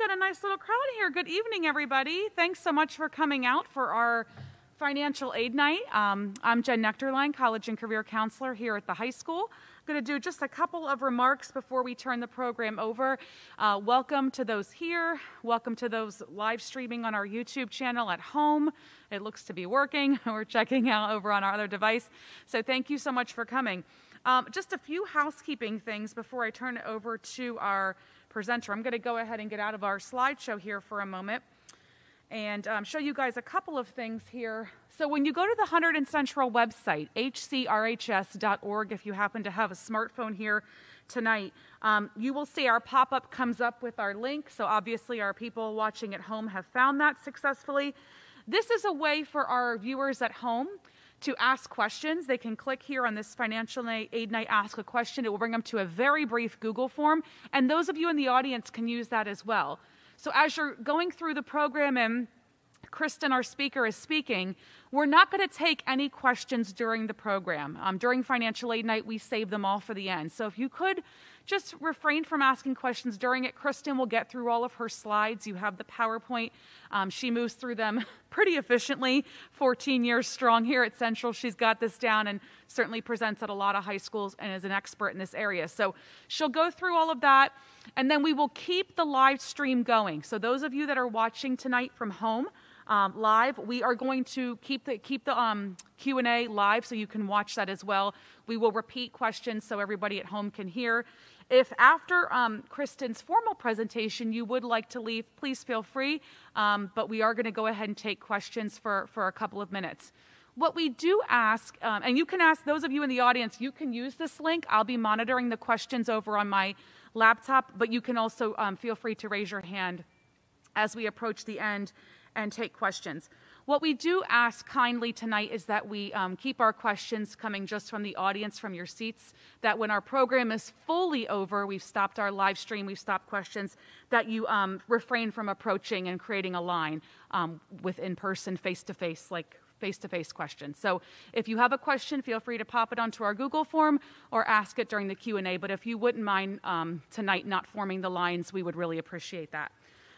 got a nice little crowd here. Good evening, everybody. Thanks so much for coming out for our financial aid night. Um, I'm Jen Nectarline, college and career counselor here at the high school. I'm going to do just a couple of remarks before we turn the program over. Uh, welcome to those here. Welcome to those live streaming on our YouTube channel at home. It looks to be working. We're checking out over on our other device. So thank you so much for coming. Um, just a few housekeeping things before I turn it over to our presenter. I'm going to go ahead and get out of our slideshow here for a moment and um, show you guys a couple of things here. So when you go to the Hunterdon Central website, hcrhs.org, if you happen to have a smartphone here tonight, um, you will see our pop-up comes up with our link. So obviously our people watching at home have found that successfully. This is a way for our viewers at home to ask questions. They can click here on this Financial Aid Night Ask a Question. It will bring them to a very brief Google form. And those of you in the audience can use that as well. So as you're going through the program and Kristen, our speaker, is speaking, we're not going to take any questions during the program. Um, during Financial Aid Night, we save them all for the end. So if you could just refrain from asking questions during it. Kristen will get through all of her slides. You have the PowerPoint. Um, she moves through them pretty efficiently. 14 years strong here at Central. She's got this down and certainly presents at a lot of high schools and is an expert in this area. So she'll go through all of that. And then we will keep the live stream going. So those of you that are watching tonight from home, um, live. We are going to keep the keep the um, Q and A live, so you can watch that as well. We will repeat questions so everybody at home can hear. If after um, Kristen's formal presentation you would like to leave, please feel free. Um, but we are going to go ahead and take questions for, for a couple of minutes. What we do ask, um, and you can ask those of you in the audience, you can use this link. I'll be monitoring the questions over on my laptop, but you can also um, feel free to raise your hand as we approach the end and take questions. What we do ask kindly tonight is that we um, keep our questions coming just from the audience, from your seats, that when our program is fully over, we've stopped our live stream, we've stopped questions, that you um, refrain from approaching and creating a line um, with in person, face to face, like face-to-face questions. So if you have a question, feel free to pop it onto our Google form or ask it during the Q&A. But if you wouldn't mind um, tonight not forming the lines, we would really appreciate that.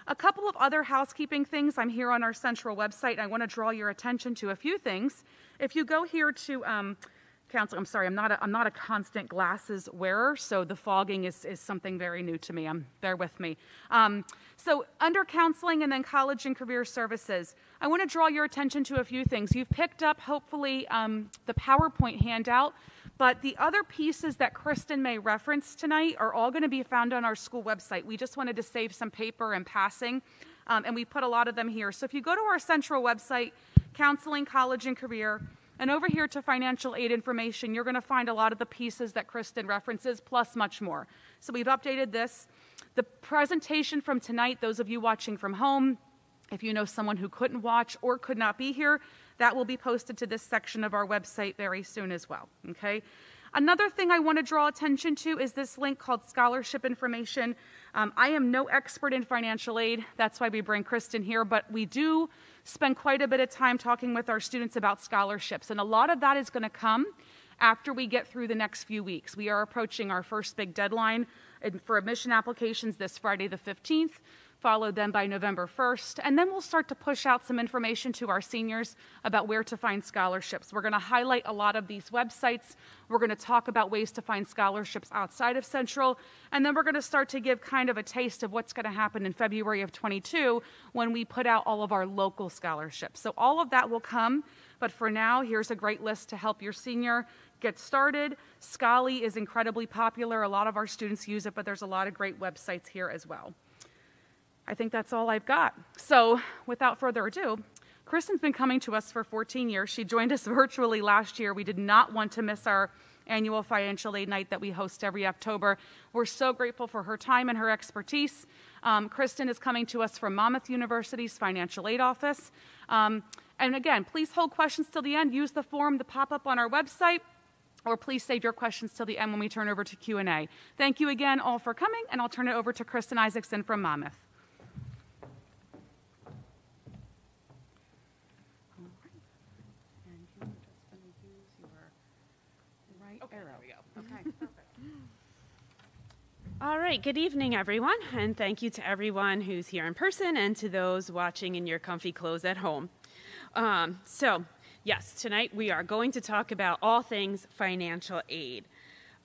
A couple of other housekeeping things. I'm here on our central website. I want to draw your attention to a few things. If you go here to um, council, I'm sorry, I'm not a, I'm not a constant glasses wearer, so the fogging is, is something very new to me. Um, bear with me. Um, so under counseling and then college and career services, I want to draw your attention to a few things. You've picked up, hopefully, um, the PowerPoint handout. But the other pieces that Kristen may reference tonight are all going to be found on our school website. We just wanted to save some paper and passing, um, and we put a lot of them here. So if you go to our central website, Counseling, College, and Career, and over here to financial aid information, you're going to find a lot of the pieces that Kristen references, plus much more. So we've updated this. The presentation from tonight, those of you watching from home, if you know someone who couldn't watch or could not be here, that will be posted to this section of our website very soon as well. Okay. Another thing I want to draw attention to is this link called scholarship information. Um, I am no expert in financial aid. That's why we bring Kristen here, but we do spend quite a bit of time talking with our students about scholarships. And a lot of that is going to come after we get through the next few weeks. We are approaching our first big deadline for admission applications this Friday, the 15th followed then by November 1st. And then we'll start to push out some information to our seniors about where to find scholarships. We're going to highlight a lot of these websites. We're going to talk about ways to find scholarships outside of Central. And then we're going to start to give kind of a taste of what's going to happen in February of 22 when we put out all of our local scholarships. So all of that will come. But for now, here's a great list to help your senior get started. Scholly is incredibly popular. A lot of our students use it, but there's a lot of great websites here as well. I think that's all I've got. So, without further ado, Kristen's been coming to us for 14 years. She joined us virtually last year. We did not want to miss our annual financial aid night that we host every October. We're so grateful for her time and her expertise. Um, Kristen is coming to us from Monmouth University's financial aid office. Um, and again, please hold questions till the end. Use the form to pop up on our website, or please save your questions till the end when we turn over to Q&A. Thank you again all for coming, and I'll turn it over to Kristen Isaacson from Monmouth. All right, good evening, everyone, and thank you to everyone who's here in person and to those watching in your comfy clothes at home. Um, so, yes, tonight we are going to talk about all things financial aid.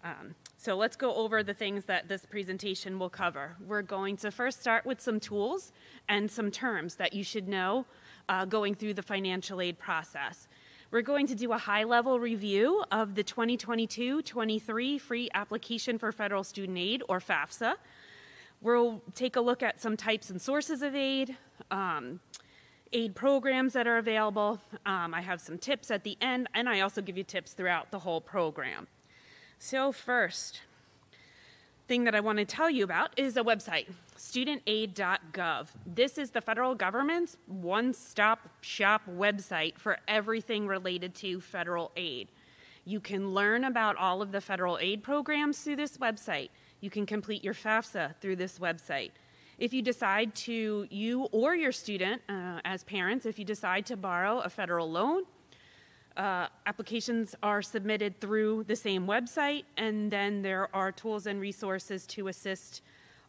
Um, so, let's go over the things that this presentation will cover. We're going to first start with some tools and some terms that you should know uh, going through the financial aid process. We're going to do a high level review of the 2022 23 free application for federal student aid, or FAFSA. We'll take a look at some types and sources of aid, um, aid programs that are available. Um, I have some tips at the end, and I also give you tips throughout the whole program. So, first, thing that I want to tell you about is a website, studentaid.gov. This is the federal government's one stop shop website for everything related to federal aid. You can learn about all of the federal aid programs through this website. You can complete your FAFSA through this website. If you decide to, you or your student, uh, as parents, if you decide to borrow a federal loan, uh, applications are submitted through the same website, and then there are tools and resources to assist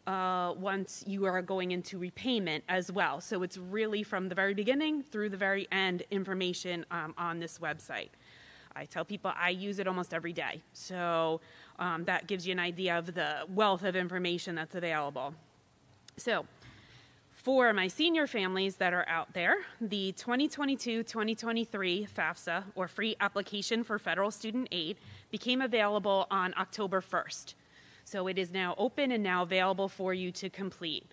uh, once you are going into repayment as well. So it's really from the very beginning through the very end information um, on this website. I tell people I use it almost every day. So um, that gives you an idea of the wealth of information that's available. So, for my senior families that are out there, the 2022 2023 FAFSA, or Free Application for Federal Student Aid, became available on October 1st. So it is now open and now available for you to complete.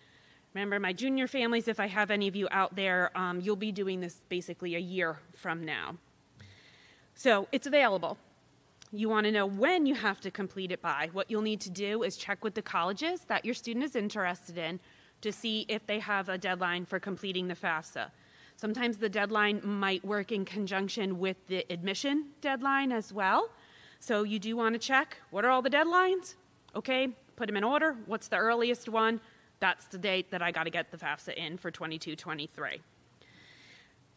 Remember, my junior families, if I have any of you out there, um, you'll be doing this basically a year from now. So it's available. You want to know when you have to complete it by. What you'll need to do is check with the colleges that your student is interested in to see if they have a deadline for completing the FAFSA. Sometimes the deadline might work in conjunction with the admission deadline as well. So you do want to check what are all the deadlines? Okay, put them in order. What's the earliest one? That's the date that I got to get the FAFSA in for 22 23.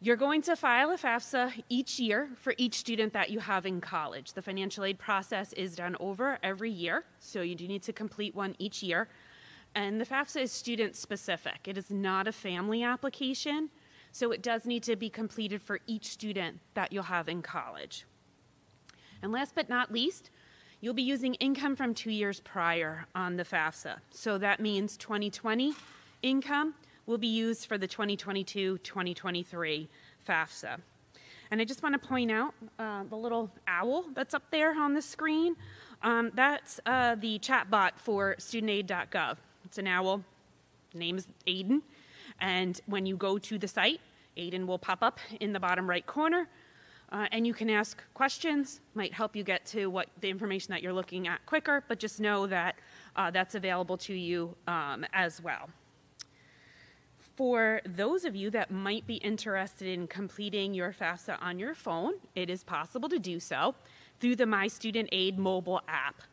You're going to file a FAFSA each year for each student that you have in college. The financial aid process is done over every year, so you do need to complete one each year. And the FAFSA is student specific, it is not a family application, so it does need to be completed for each student that you'll have in college. And last but not least, you'll be using income from two years prior on the FAFSA. So that means 2020 income will be used for the 2022 2023 FAFSA. And I just want to point out uh, the little owl that's up there on the screen. Um, that's uh, the chatbot for studentaid.gov. It's an owl. Name is Aidan. And when you go to the site, Aidan will pop up in the bottom right corner. Uh, and you can ask questions, might help you get to what the information that you're looking at quicker, but just know that uh, that's available to you um, as well. For those of you that might be interested in completing your FAFSA on your phone, it is possible to do so through the My Student Aid mobile app.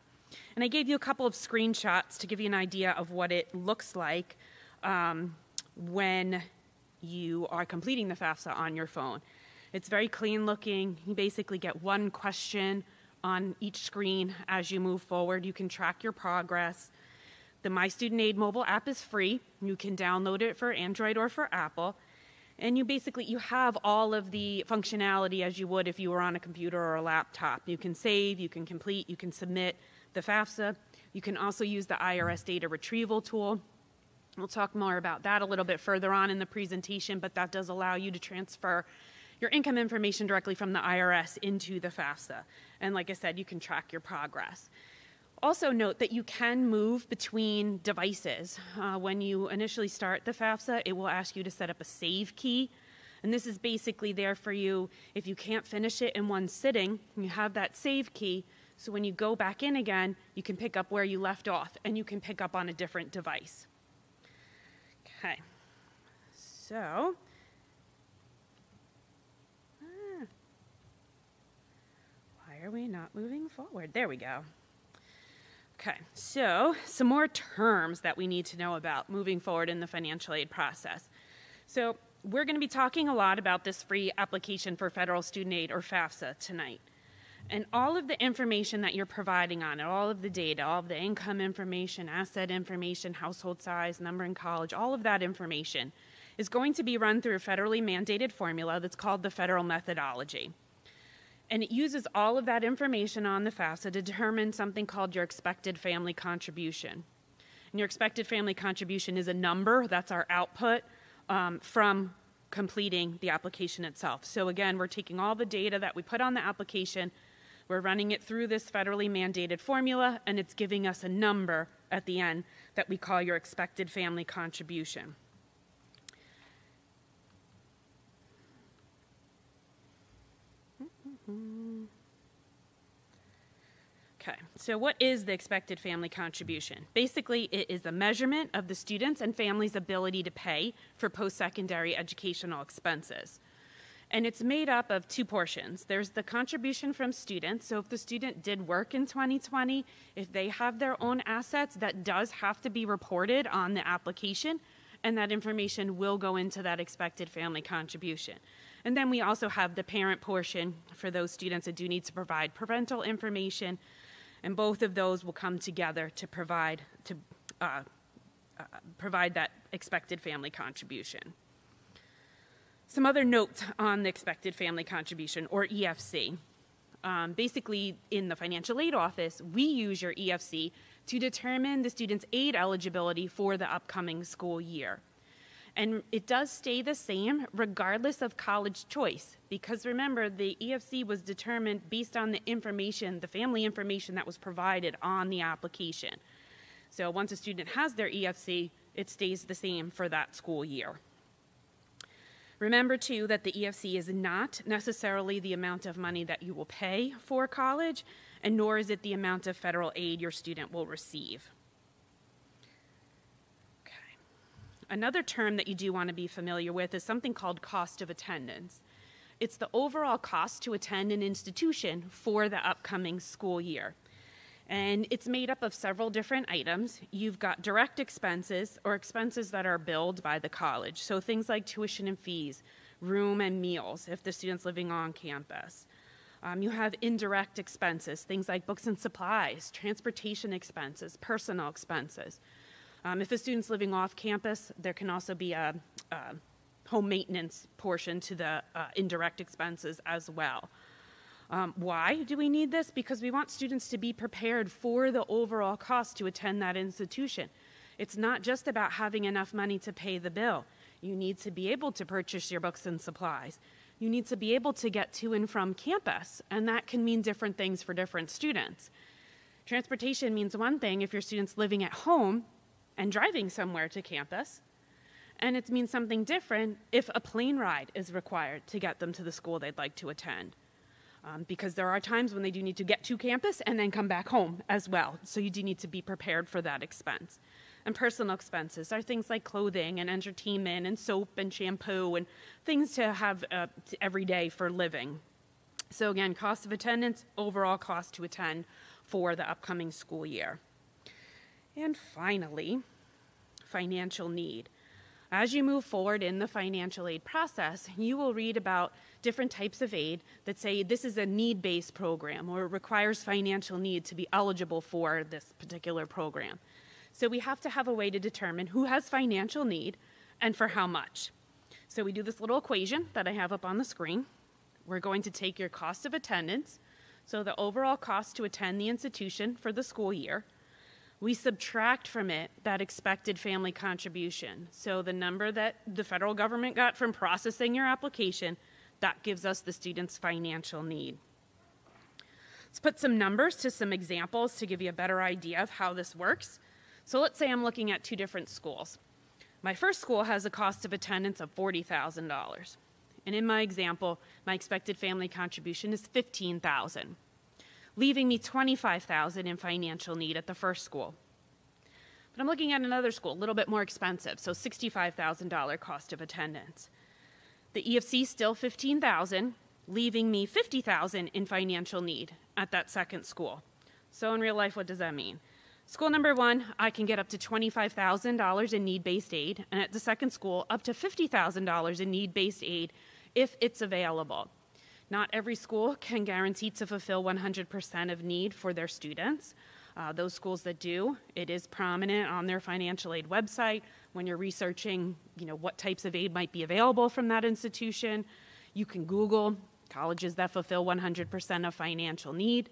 And I gave you a couple of screenshots to give you an idea of what it looks like um, when you are completing the FAFSA on your phone. It's very clean looking. You basically get one question on each screen as you move forward. You can track your progress. The My Student Aid mobile app is free. You can download it for Android or for Apple. And you basically you have all of the functionality as you would if you were on a computer or a laptop. You can save, you can complete, you can submit the FAFSA. You can also use the IRS data retrieval tool. We'll talk more about that a little bit further on in the presentation, but that does allow you to transfer your income information directly from the IRS into the FAFSA. And like I said, you can track your progress. Also, note that you can move between devices. Uh, when you initially start the FAFSA, it will ask you to set up a save key. And this is basically there for you if you can't finish it in one sitting, you have that save key. So when you go back in again, you can pick up where you left off and you can pick up on a different device. Okay, so. Ah, why are we not moving forward? There we go. Okay, so some more terms that we need to know about moving forward in the financial aid process. So, we're going to be talking a lot about this free application for federal student aid or FAFSA tonight. And all of the information that you're providing on it, all of the data, all of the income information, asset information, household size, number in college, all of that information is going to be run through a federally mandated formula that's called the federal methodology. And it uses all of that information on the FAFSA to determine something called your expected family contribution. And your expected family contribution is a number, that's our output um, from completing the application itself. So again, we're taking all the data that we put on the application, we're running it through this federally mandated formula, and it's giving us a number at the end that we call your expected family contribution. Okay, so what is the expected family contribution? Basically, it is a measurement of the student's and family's ability to pay for post secondary educational expenses. And it's made up of two portions. There's the contribution from students. So if the student did work in 2020, if they have their own assets, that does have to be reported on the application, and that information will go into that expected family contribution. And then we also have the parent portion for those students that do need to provide parental information, and both of those will come together to provide to uh, uh, provide that expected family contribution. Some other notes on the expected family contribution, or EFC. Um, basically, in the financial aid office, we use your EFC to determine the student's aid eligibility for the upcoming school year. And it does stay the same regardless of college choice, because remember, the EFC was determined based on the information, the family information that was provided on the application. So once a student has their EFC, it stays the same for that school year. Remember, too, that the EFC is not necessarily the amount of money that you will pay for college, and nor is it the amount of federal aid your student will receive. Okay. Another term that you do want to be familiar with is something called cost of attendance. It's the overall cost to attend an institution for the upcoming school year. And it's made up of several different items. You've got direct expenses or expenses that are billed by the college. So things like tuition and fees, room and meals if the student's living on campus. Um, you have indirect expenses, things like books and supplies, transportation expenses, personal expenses. Um, if a student's living off campus, there can also be a, a home maintenance portion to the uh, indirect expenses as well. Um, why do we need this? Because we want students to be prepared for the overall cost to attend that institution. It's not just about having enough money to pay the bill. You need to be able to purchase your books and supplies. You need to be able to get to and from campus, and that can mean different things for different students. Transportation means one thing if your student's living at home and driving somewhere to campus, and it means something different if a plane ride is required to get them to the school they'd like to attend um, because there are times when they do need to get to campus and then come back home as well. So you do need to be prepared for that expense. And personal expenses are things like clothing and entertainment and soap and shampoo and things to have uh, every day for living. So, again, cost of attendance, overall cost to attend for the upcoming school year. And finally, financial need. As you move forward in the financial aid process, you will read about different types of aid that say this is a need based program or requires financial need to be eligible for this particular program. So we have to have a way to determine who has financial need and for how much. So we do this little equation that I have up on the screen. We're going to take your cost of attendance, so the overall cost to attend the institution for the school year. We subtract from it that expected family contribution. So the number that the federal government got from processing your application that gives us the student's financial need. Let's put some numbers to some examples to give you a better idea of how this works. So let's say I'm looking at two different schools. My first school has a cost of attendance of $40,000. And in my example, my expected family contribution is 15,000, leaving me 25,000 in financial need at the first school. But I'm looking at another school, a little bit more expensive, so $65,000 cost of attendance. The EFC still 15,000, leaving me 50,000 in financial need at that second school. So in real life, what does that mean? School number one, I can get up to $25,000 in need based aid, and at the second school, up to $50,000 in need based aid if it's available. Not every school can guarantee to fulfill 100% of need for their students. Uh, those schools that do, it is prominent on their financial aid website when you're researching, you know, what types of aid might be available from that institution. You can Google colleges that fulfill 100% of financial need.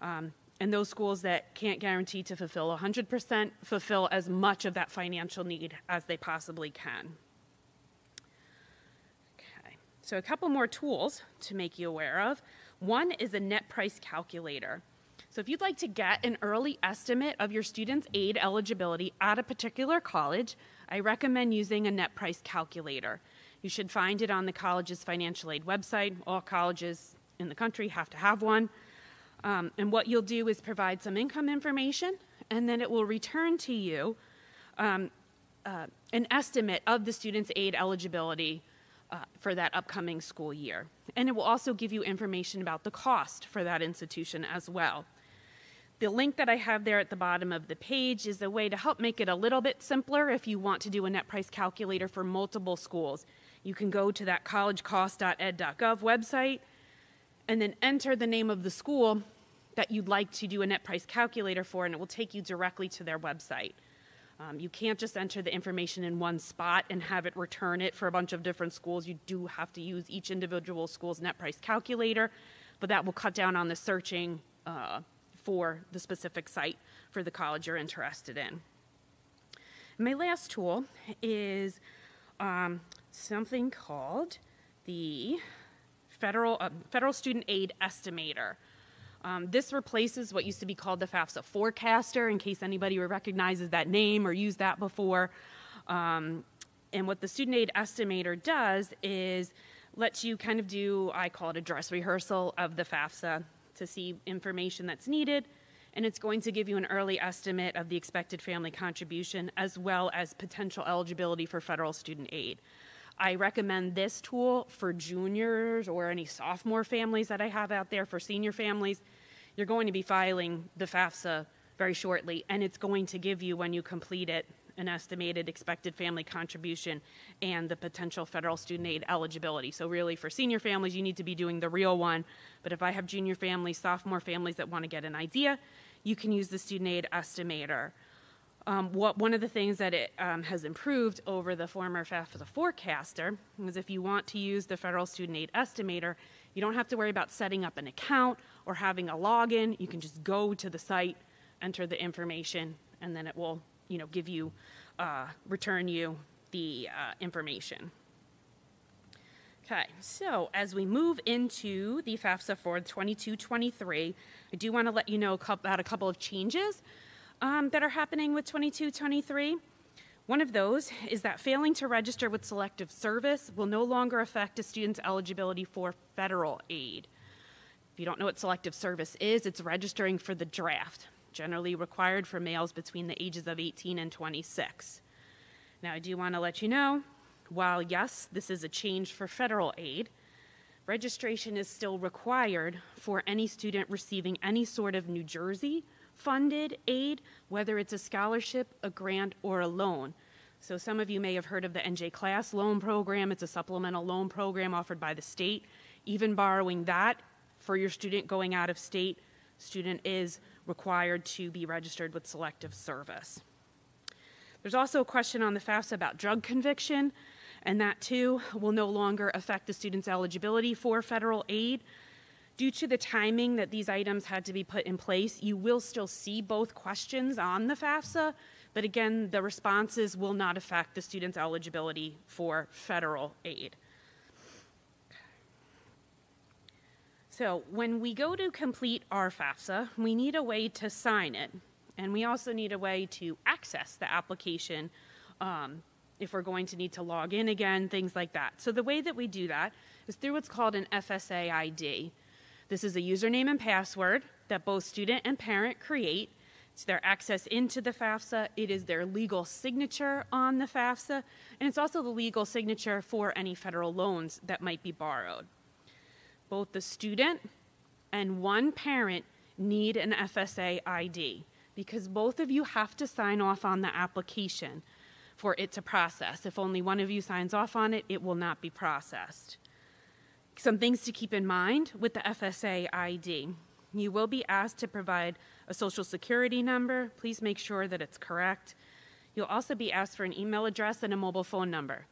Um, and those schools that can't guarantee to fulfill 100% fulfill as much of that financial need as they possibly can. Okay, so a couple more tools to make you aware of. One is a net price calculator. So if you'd like to get an early estimate of your student's aid eligibility at a particular college, I recommend using a net price calculator. You should find it on the college's financial aid website. All colleges in the country have to have one. Um, and what you'll do is provide some income information, and then it will return to you um, uh, an estimate of the student's aid eligibility uh, for that upcoming school year. And it will also give you information about the cost for that institution as well. The link that I have there at the bottom of the page is a way to help make it a little bit simpler if you want to do a net price calculator for multiple schools. You can go to that collegecost.ed.gov website and then enter the name of the school that you'd like to do a net price calculator for, and it will take you directly to their website. Um, you can't just enter the information in one spot and have it return it for a bunch of different schools. You do have to use each individual school's net price calculator, but that will cut down on the searching uh, for the specific site for the college you're interested in. My last tool is um, something called the Federal, uh, Federal Student Aid Estimator. Um, this replaces what used to be called the FAFSA Forecaster, in case anybody recognizes that name or used that before. Um, and what the Student Aid Estimator does is lets you kind of do, I call it a dress rehearsal of the FAFSA to see information that's needed. And it's going to give you an early estimate of the expected family contribution as well as potential eligibility for federal student aid. I recommend this tool for juniors or any sophomore families that I have out there for senior families. You're going to be filing the FAFSA very shortly, and it's going to give you, when you complete it, an estimated expected family contribution and the potential federal student aid eligibility. So, really, for senior families, you need to be doing the real one. But if I have junior families, sophomore families that want to get an idea, you can use the student aid estimator. Um, what, one of the things that it um, has improved over the former FAFSA forecaster is if you want to use the federal student aid estimator, you don't have to worry about setting up an account or having a login. You can just go to the site, enter the information, and then it will, you know, give you, uh, return you the uh, information. Okay, so as we move into the FAFSA for 22-23, I do want to let you know about a couple of changes um, that are happening with 22-23. One of those is that failing to register with selective service will no longer affect a student's eligibility for federal aid. If you don't know what selective service is, it's registering for the draft, generally required for males between the ages of 18 and 26. Now, I do want to let you know while, yes, this is a change for federal aid, registration is still required for any student receiving any sort of New Jersey funded aid, whether it's a scholarship, a grant, or a loan. So some of you may have heard of the NJ Class Loan Program. It's a supplemental loan program offered by the state. Even borrowing that for your student going out of state, student is required to be registered with Selective Service. There's also a question on the FAFSA about drug conviction, and that too will no longer affect the student's eligibility for federal aid. Due to the timing that these items had to be put in place, you will still see both questions on the FAFSA, but again, the responses will not affect the student's eligibility for federal aid. So when we go to complete our FAFSA, we need a way to sign it, and we also need a way to access the application um, if we're going to need to log in again, things like that. So the way that we do that is through what's called an FSA ID. This is a username and password that both student and parent create. It's their access into the FAFSA. It is their legal signature on the FAFSA, and it's also the legal signature for any federal loans that might be borrowed. Both the student and one parent need an FSA ID because both of you have to sign off on the application for it to process. If only one of you signs off on it, it will not be processed. Some things to keep in mind with the FSA ID. You will be asked to provide a social security number. Please make sure that it's correct. You'll also be asked for an email address and a mobile phone number.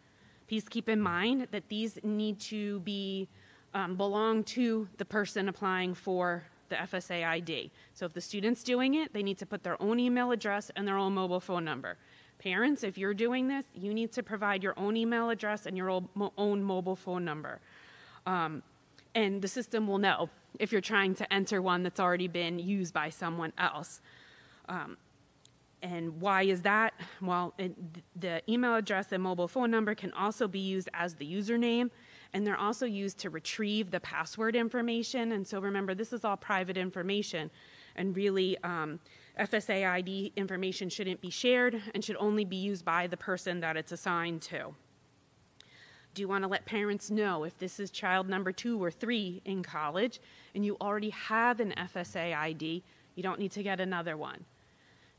Please keep in mind that these need to be um, belong to the person applying for the FSA ID. So if the student's doing it, they need to put their own email address and their own mobile phone number. Parents, if you're doing this, you need to provide your own email address and your own mobile phone number. Um, and the system will know if you're trying to enter one that's already been used by someone else. Um, and why is that? Well, it, the email address and mobile phone number can also be used as the username, and they're also used to retrieve the password information. And so remember, this is all private information, and really, um, FSA ID information shouldn't be shared and should only be used by the person that it's assigned to. Do you want to let parents know if this is child number two or three in college and you already have an FSA ID, you don't need to get another one.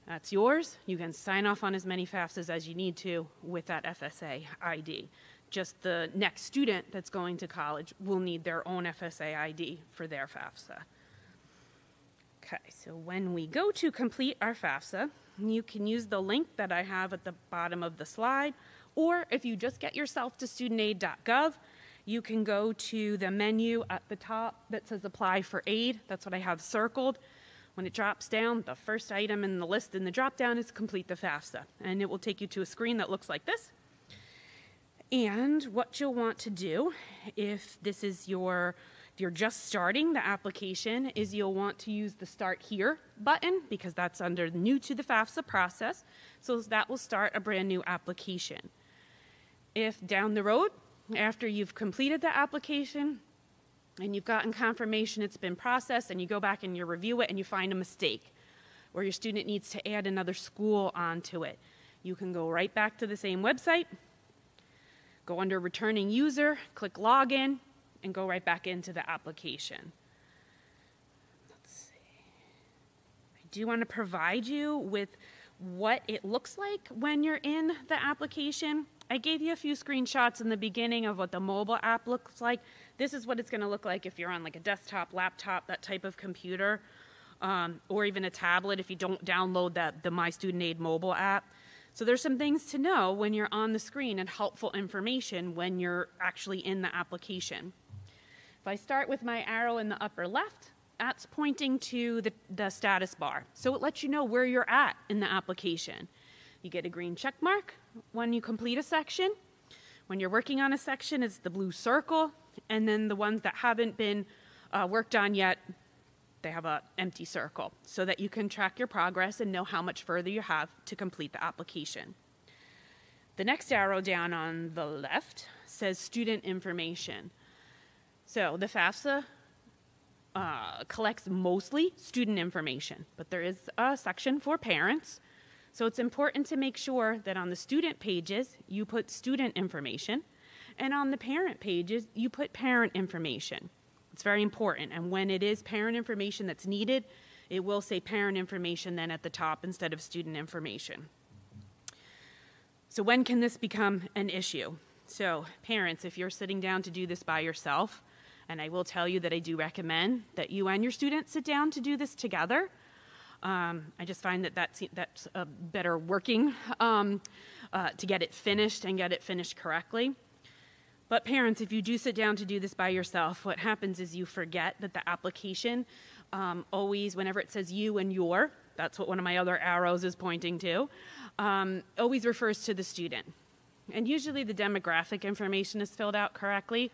That's yours. You can sign off on as many FAFSAs as you need to with that FSA ID. Just the next student that's going to college will need their own FSA ID for their FAFSA. Okay, so when we go to complete our FAFSA, you can use the link that I have at the bottom of the slide or if you just get yourself to studentaid.gov, you can go to the menu at the top that says apply for aid. That's what I have circled. When it drops down, the first item in the list in the drop down is complete the FAFSA. And it will take you to a screen that looks like this. And what you'll want to do if this is your if you're just starting the application is you'll want to use the start here button because that's under new to the FAFSA process. So that will start a brand new application. If down the road, after you've completed the application and you've gotten confirmation it's been processed and you go back and you review it and you find a mistake or your student needs to add another school onto it, you can go right back to the same website, go under returning user, click login, and go right back into the application. Let's see. I do want to provide you with what it looks like when you're in the application. I gave you a few screenshots in the beginning of what the mobile app looks like. This is what it's going to look like if you're on like a desktop, laptop, that type of computer, um, or even a tablet if you don't download that the My Student Aid mobile app. So there's some things to know when you're on the screen and helpful information when you're actually in the application. If I start with my arrow in the upper left, that's pointing to the, the status bar. So it lets you know where you're at in the application. You get a green check mark when you complete a section. When you're working on a section, it's the blue circle. And then the ones that haven't been uh, worked on yet, they have an empty circle so that you can track your progress and know how much further you have to complete the application. The next arrow down on the left says student information. So the FAFSA uh, collects mostly student information, but there is a section for parents so it's important to make sure that on the student pages, you put student information, and on the parent pages, you put parent information. It's very important. And when it is parent information that's needed, it will say parent information then at the top instead of student information. So, when can this become an issue? So, parents, if you're sitting down to do this by yourself, and I will tell you that I do recommend that you and your students sit down to do this together um, I just find that that's, that's a better working um, uh, to get it finished and get it finished correctly. But parents, if you do sit down to do this by yourself, what happens is you forget that the application um, always, whenever it says you and your, that's what one of my other arrows is pointing to, um, always refers to the student. And usually the demographic information is filled out correctly,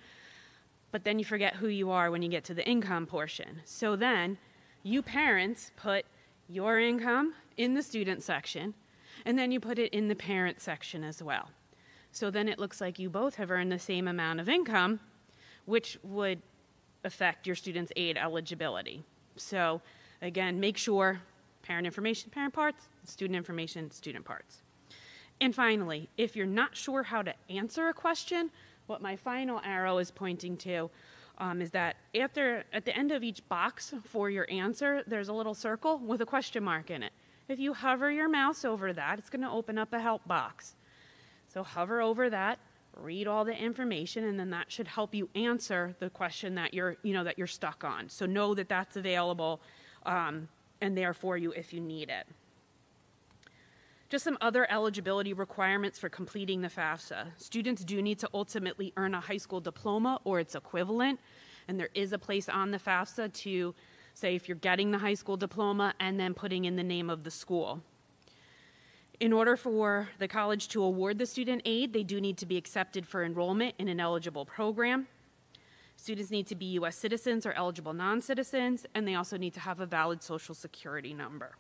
but then you forget who you are when you get to the income portion. So then you parents put your income in the student section, and then you put it in the parent section as well. So then it looks like you both have earned the same amount of income, which would affect your student's aid eligibility. So again, make sure parent information, parent parts, student information, student parts. And finally, if you're not sure how to answer a question, what my final arrow is pointing to um, is that after at the end of each box for your answer, there's a little circle with a question mark in it. If you hover your mouse over that, it's going to open up a help box. So hover over that, read all the information, and then that should help you answer the question that you're, you know, that you're stuck on. So know that that's available um, and there for you if you need it. Just some other eligibility requirements for completing the FAFSA. Students do need to ultimately earn a high school diploma or its equivalent, and there is a place on the FAFSA to say if you're getting the high school diploma and then putting in the name of the school. In order for the college to award the student aid, they do need to be accepted for enrollment in an eligible program. Students need to be U.S. citizens or eligible non citizens, and they also need to have a valid social security number.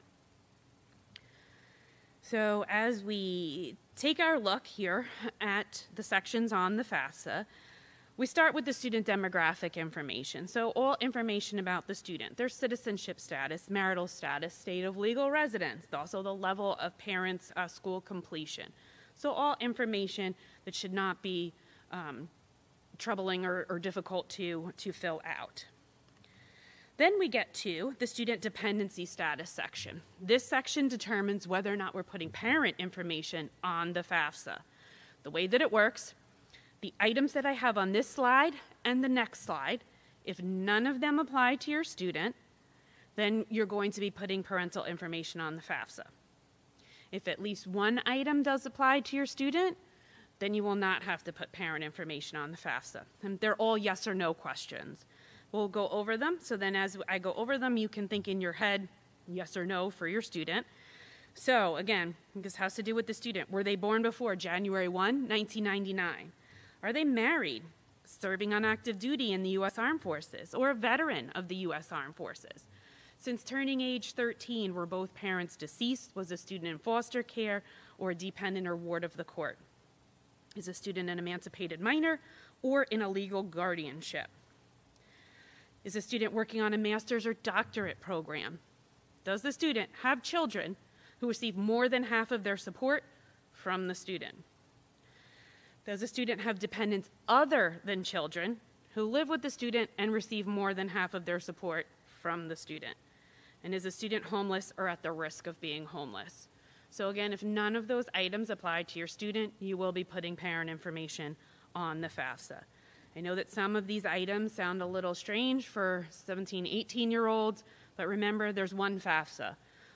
So, as we take our look here at the sections on the FAFSA, we start with the student demographic information. So, all information about the student, their citizenship status, marital status, state of legal residence, also the level of parents' uh, school completion. So, all information that should not be um, troubling or, or difficult to, to fill out. Then we get to the student dependency status section. This section determines whether or not we're putting parent information on the FAFSA. The way that it works, the items that I have on this slide and the next slide, if none of them apply to your student, then you're going to be putting parental information on the FAFSA. If at least one item does apply to your student, then you will not have to put parent information on the FAFSA. And they're all yes or no questions. We'll go over them. So then as I go over them, you can think in your head yes or no for your student. So again, this has to do with the student. Were they born before January 1, 1999? Are they married, serving on active duty in the U.S. Armed Forces, or a veteran of the U.S. Armed Forces? Since turning age 13, were both parents deceased? Was a student in foster care or a dependent or ward of the court? Is a student an emancipated minor or in a legal guardianship? Is a student working on a master's or doctorate program? Does the student have children who receive more than half of their support from the student? Does the student have dependents other than children who live with the student and receive more than half of their support from the student? And is a student homeless or at the risk of being homeless? So, again, if none of those items apply to your student, you will be putting parent information on the FAFSA. I know that some of these items sound a little strange for 17, 18 year olds, but remember there's one FAFSA,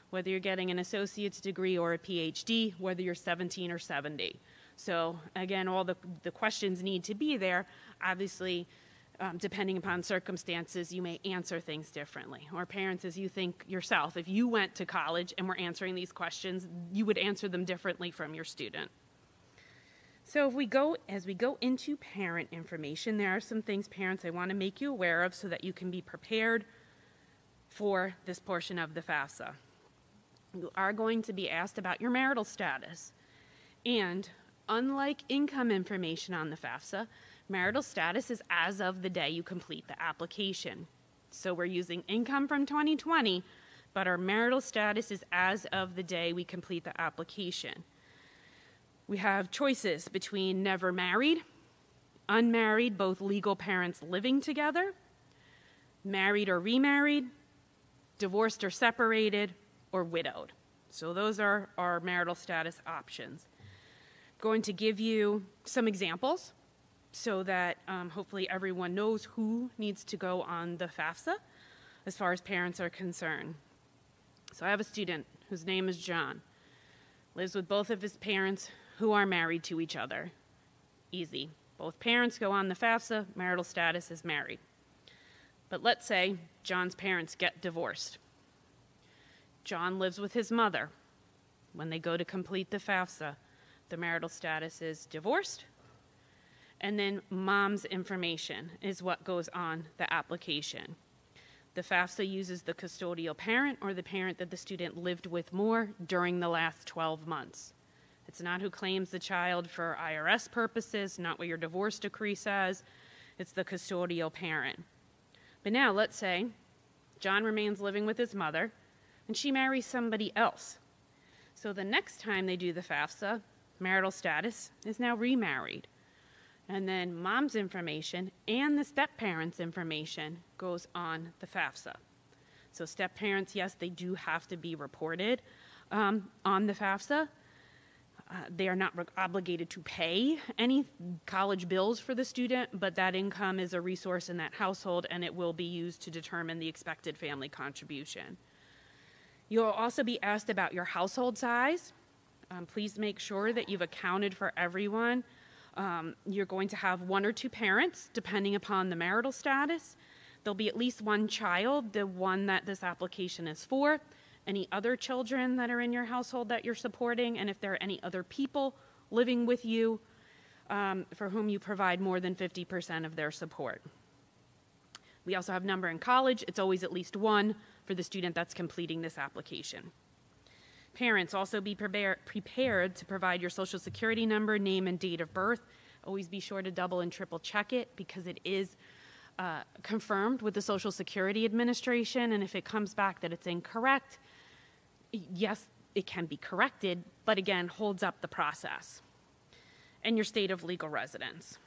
whether you're getting an associate's degree or a PhD, whether you're 17 or 70. So, again, all the, the questions need to be there. Obviously, um, depending upon circumstances, you may answer things differently. Or parents, as you think yourself, if you went to college and were answering these questions, you would answer them differently from your student. So if we go as we go into parent information, there are some things parents I want to make you aware of so that you can be prepared for this portion of the FAFSA. You are going to be asked about your marital status. And unlike income information on the FAFSA, marital status is as of the day you complete the application. So we're using income from 2020, but our marital status is as of the day we complete the application. We have choices between never married, unmarried, both legal parents living together, married or remarried, divorced or separated, or widowed. So those are our marital status options. Going to give you some examples so that um, hopefully everyone knows who needs to go on the FAFSA as far as parents are concerned. So I have a student whose name is John, lives with both of his parents who are married to each other. Easy. Both parents go on the FAFSA, marital status is married. But let's say John's parents get divorced. John lives with his mother. When they go to complete the FAFSA, the marital status is divorced. And then mom's information is what goes on the application. The FAFSA uses the custodial parent or the parent that the student lived with more during the last 12 months. It's not who claims the child for IRS purposes, not what your divorce decree says. It's the custodial parent. But now, let's say John remains living with his mother and she marries somebody else. So the next time they do the FAFSA, marital status is now remarried. And then mom's information and the step parents' information goes on the FAFSA. So step parents, yes, they do have to be reported um, on the FAFSA, Uh, they are not re- obligated to pay any college bills for the student, but that income is a resource in that household and it will be used to determine the expected family contribution. You'll also be asked about your household size. Um, please make sure that you've accounted for everyone. Um, you're going to have one or two parents, depending upon the marital status. There'll be at least one child, the one that this application is for any other children that are in your household that you're supporting, and if there are any other people living with you um, for whom you provide more than 50% of their support. We also have number in college. It's always at least one for the student that's completing this application. Parents also be prepare, prepared to provide your social security number, name, and date of birth. Always be sure to double and triple check it because it is uh, confirmed with the Social Security Administration, and if it comes back that it's incorrect, yes, it can be corrected, but again, holds up the process. And your state of legal residence.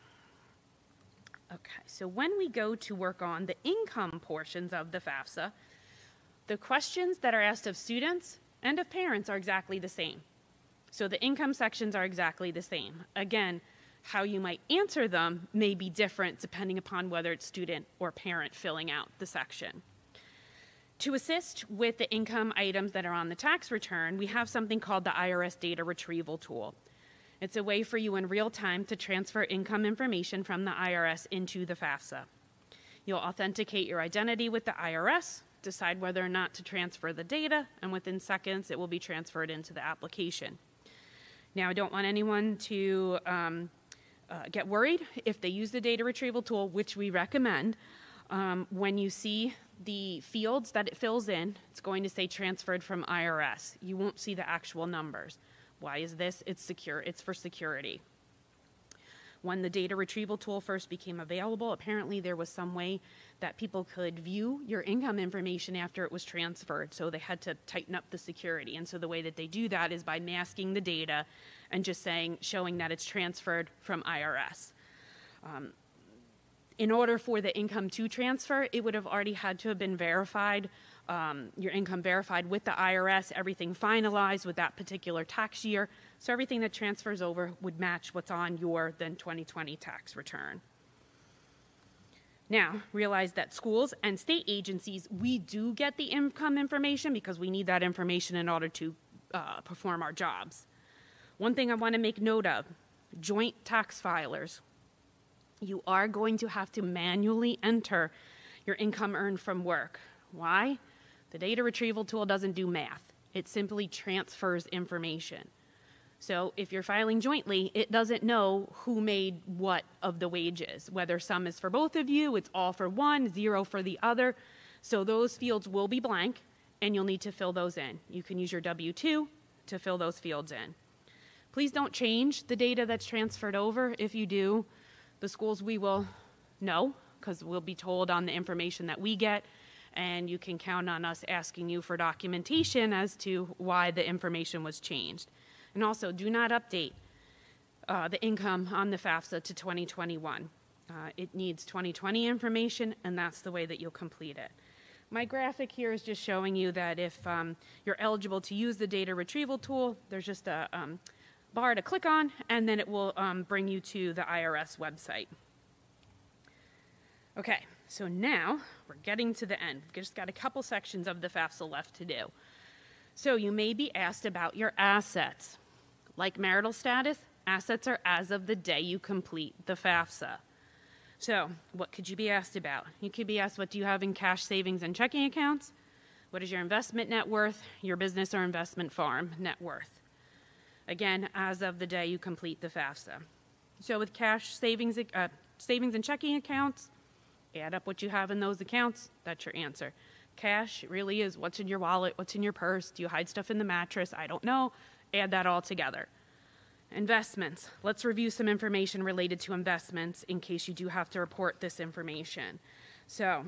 Okay, so when we go to work on the income portions of the FAFSA, the questions that are asked of students and of parents are exactly the same. So the income sections are exactly the same. Again, how you might answer them may be different depending upon whether it's student or parent filling out the section. To assist with the income items that are on the tax return, we have something called the IRS data retrieval tool. It's a way for you in real time to transfer income information from the IRS into the FAFSA. You'll authenticate your identity with the IRS, decide whether or not to transfer the data, and within seconds it will be transferred into the application. Now, I don't want anyone to um, uh, get worried if they use the data retrieval tool, which we recommend. Um, when you see the fields that it fills in, it's going to say transferred from IRS. You won't see the actual numbers. Why is this? It's secure. It's for security. When the data retrieval tool first became available, apparently there was some way that people could view your income information after it was transferred. So they had to tighten up the security. And so the way that they do that is by masking the data and just saying, showing that it's transferred from IRS. Um, in order for the income to transfer, it would have already had to have been verified, um, your income verified with the IRS, everything finalized with that particular tax year. So everything that transfers over would match what's on your then 2020 tax return. Now, realize that schools and state agencies, we do get the income information because we need that information in order to uh, perform our jobs. One thing I want to make note of joint tax filers you are going to have to manually enter your income earned from work. Why? The data retrieval tool doesn't do math, it simply transfers information. So if you're filing jointly, it doesn't know who made what of the wages, whether some is for both of you, it's all for one, zero for the other. So those fields will be blank and you'll need to fill those in. You can use your W 2 to fill those fields in. Please don't change the data that's transferred over. If you do, the schools we will know because we'll be told on the information that we get, and you can count on us asking you for documentation as to why the information was changed. And also, do not update uh, the income on the FAFSA to 2021. Uh, it needs 2020 information, and that's the way that you'll complete it. My graphic here is just showing you that if um, you're eligible to use the data retrieval tool, there's just a um, bar to click on, and then it will um, bring you to the IRS website. Okay, so now we're getting to the end. We've just got a couple sections of the FAFSA left to do. So you may be asked about your assets. Like marital status, assets are as of the day you complete the FAFSA. So, what could you be asked about? You could be asked, what do you have in cash savings and checking accounts? What is your investment net worth? Your business or investment farm net worth? again, as of the day you complete the FAFSA. So with cash savings, uh, savings and checking accounts, add up what you have in those accounts, that's your answer. Cash really is what's in your wallet, what's in your purse, do you hide stuff in the mattress? I don't know. Add that all together. Investments. Let's review some information related to investments in case you do have to report this information. So,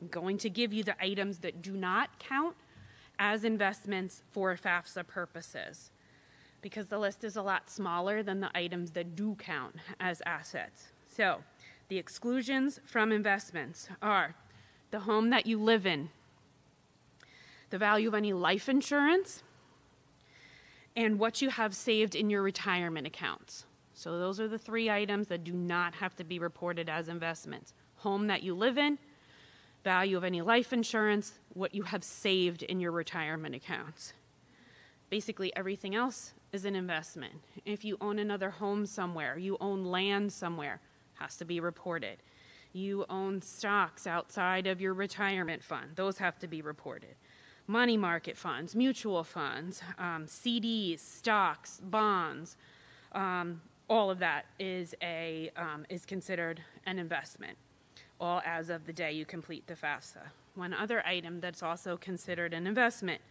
I'm going to give you the items that do not count as investments for FAFSA purposes because the list is a lot smaller than the items that do count as assets. So, the exclusions from investments are the home that you live in, the value of any life insurance, and what you have saved in your retirement accounts. So those are the three items that do not have to be reported as investments. Home that you live in, value of any life insurance, what you have saved in your retirement accounts. Basically, everything else is an investment. If you own another home somewhere, you own land somewhere, has to be reported. You own stocks outside of your retirement fund, those have to be reported. Money market funds, mutual funds, um, CDs, stocks, bonds, um, all of that is a um, is considered an investment all as of the day you complete the FAFSA. One other item that's also considered an investment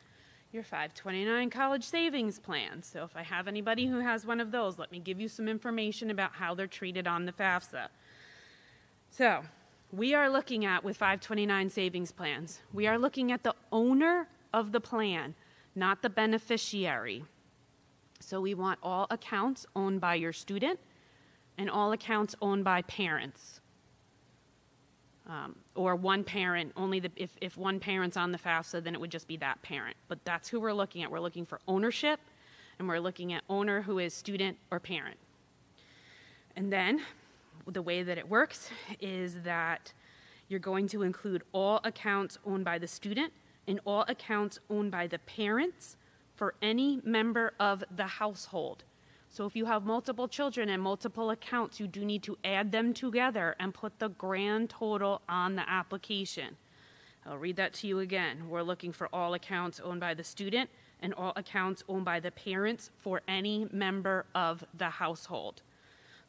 your 529 college savings plan. So, if I have anybody who has one of those, let me give you some information about how they're treated on the FAFSA. So, we are looking at with 529 savings plans, we are looking at the owner of the plan, not the beneficiary. So, we want all accounts owned by your student and all accounts owned by parents um, or one parent, only the, if, if one parent's on the FAFSA, then it would just be that parent. But that's who we're looking at. We're looking for ownership, and we're looking at owner who is student or parent. And then the way that it works is that you're going to include all accounts owned by the student and all accounts owned by the parents for any member of the household. So if you have multiple children and multiple accounts, you do need to add them together and put the grand total on the application. I'll read that to you again. We're looking for all accounts owned by the student and all accounts owned by the parents for any member of the household.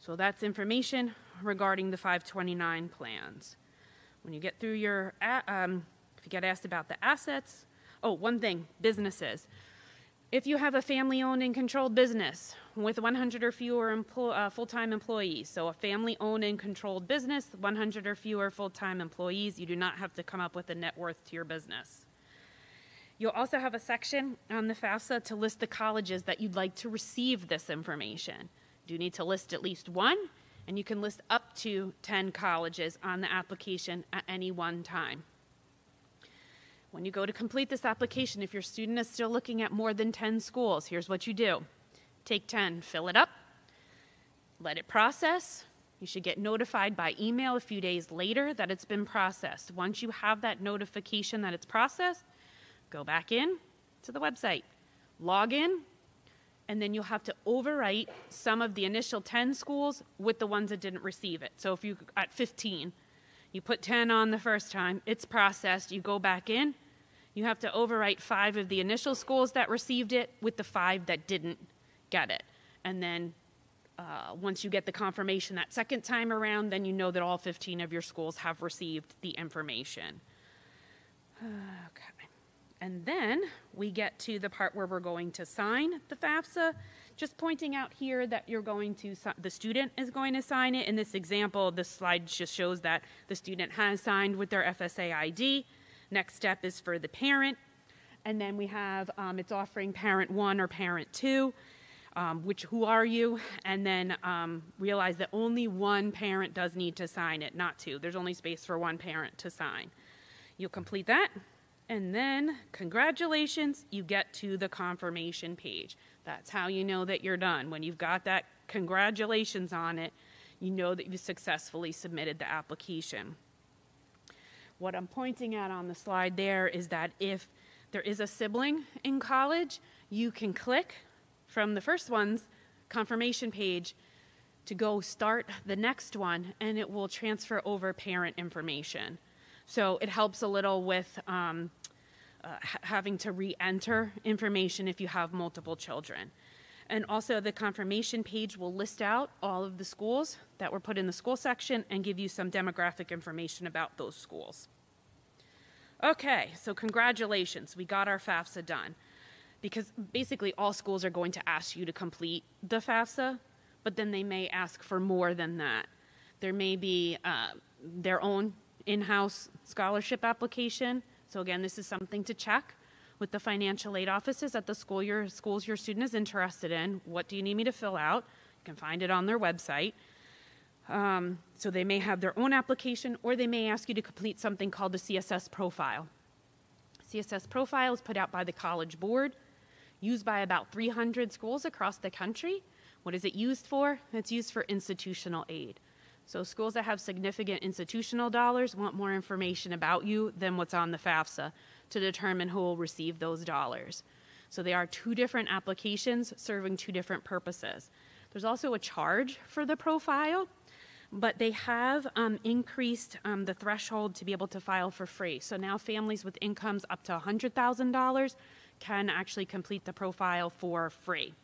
So that's information regarding the 529 plans. When you get through your, um, if you get asked about the assets, oh, one thing businesses. If you have a family owned and controlled business with 100 or fewer uh, full time employees, so a family owned and controlled business, 100 or fewer full time employees, you do not have to come up with a net worth to your business. You'll also have a section on the FAFSA to list the colleges that you'd like to receive this information. You do need to list at least one, and you can list up to 10 colleges on the application at any one time. When you go to complete this application, if your student is still looking at more than 10 schools, here's what you do take 10, fill it up, let it process. You should get notified by email a few days later that it's been processed. Once you have that notification that it's processed, go back in to the website, log in, and then you'll have to overwrite some of the initial 10 schools with the ones that didn't receive it. So if you at 15, you put 10 on the first time, it's processed, you go back in, you have to overwrite five of the initial schools that received it with the five that didn't get it. And then uh, once you get the confirmation that second time around, then you know that all 15 of your schools have received the information. Okay. And then we get to the part where we're going to sign the FAFSA. Just pointing out here that you're going to, the student is going to sign it. In this example, this slide just shows that the student has signed with their FSA ID. Next step is for the parent. And then we have um, it's offering parent one or parent two, um, which who are you? And then um, realize that only one parent does need to sign it, not two. There's only space for one parent to sign. You'll complete that. And then, congratulations, you get to the confirmation page. That's how you know that you're done. When you've got that congratulations on it, you know that you successfully submitted the application. What I'm pointing at on the slide there is that if there is a sibling in college, you can click from the first one's confirmation page to go start the next one, and it will transfer over parent information. So it helps a little with um, uh, having to re enter information if you have multiple children. And also, the confirmation page will list out all of the schools that were put in the school section and give you some demographic information about those schools. Okay, so congratulations, we got our FAFSA done. Because basically, all schools are going to ask you to complete the FAFSA, but then they may ask for more than that. There may be uh, their own in house scholarship application. So, again, this is something to check with the financial aid offices at the school your schools your student is interested in. What do you need me to fill out? You can find it on their website. Um, so they may have their own application, or they may ask you to complete something called the CSS profile. CSS profile is put out by the College Board. used by about 300 schools across the country. What is it used for? It's used for institutional aid. So schools that have significant institutional dollars want more information about you than what's on the FAFSA to determine who will receive those dollars. So they are two different applications serving two different purposes. There's also a charge for the profile, but they have um, increased um, the threshold to be able to file for free. So now families with incomes up to $100,000 can actually complete the profile for free.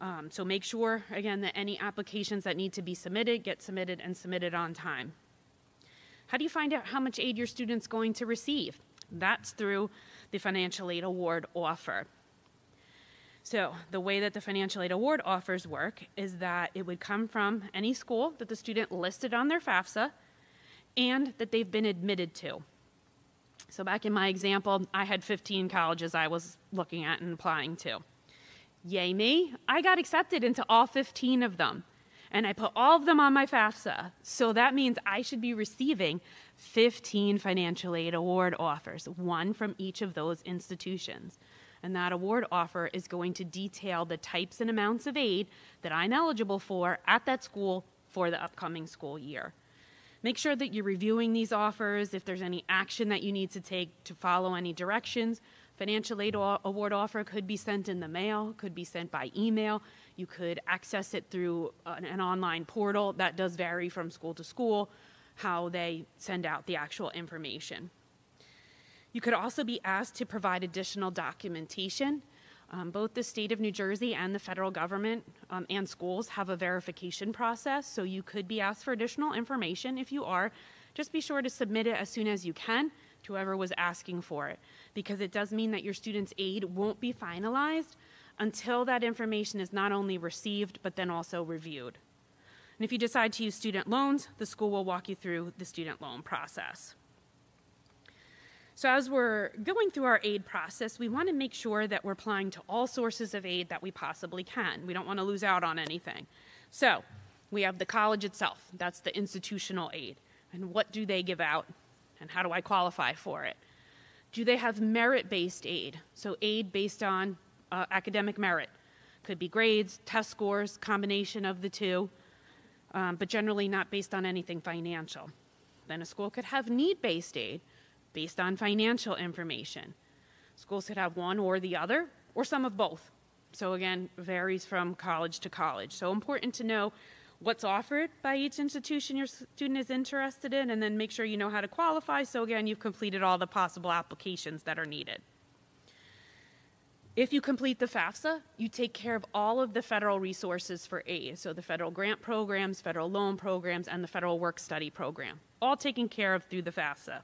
Um, so make sure, again, that any applications that need to be submitted get submitted and submitted on time. How do you find out how much aid your student's going to receive? That's through the financial aid award offer. So, the way that the financial aid award offers work is that it would come from any school that the student listed on their FAFSA and that they've been admitted to. So, back in my example, I had 15 colleges I was looking at and applying to. Yay me, I got accepted into all 15 of them. And I put all of them on my FAFSA. So that means I should be receiving 15 financial aid award offers, one from each of those institutions. And that award offer is going to detail the types and amounts of aid that I'm eligible for at that school for the upcoming school year. Make sure that you're reviewing these offers, if there's any action that you need to take to follow any directions. Financial aid award offer could be sent in the mail, could be sent by email. You could access it through an, an online portal. That does vary from school to school, how they send out the actual information. You could also be asked to provide additional documentation. Um, both the state of New Jersey and the federal government um, and schools have a verification process, so you could be asked for additional information. If you are, just be sure to submit it as soon as you can to whoever was asking for it, because it does mean that your student's aid won't be finalized until that information is not only received but then also reviewed. And if you decide to use student loans, the school will walk you through the student loan process. So, as we're going through our aid process, we want to make sure that we're applying to all sources of aid that we possibly can. We don't want to lose out on anything. So, we have the college itself, that's the institutional aid. And what do they give out? And how do I qualify for it? Do they have merit based aid? So, aid based on uh, academic merit. Could be grades, test scores, combination of the two, um, but generally not based on anything financial. Then a school could have need based aid based on financial information. Schools could have one or the other, or some of both. So, again, varies from college to college. So, important to know what's offered by each institution your student is interested in, and then make sure you know how to qualify. So, again, you've completed all the possible applications that are needed. If you complete the FAFSA, you take care of all of the federal resources for aid. So, the federal grant programs, federal loan programs, and the federal work study program, all taken care of through the FAFSA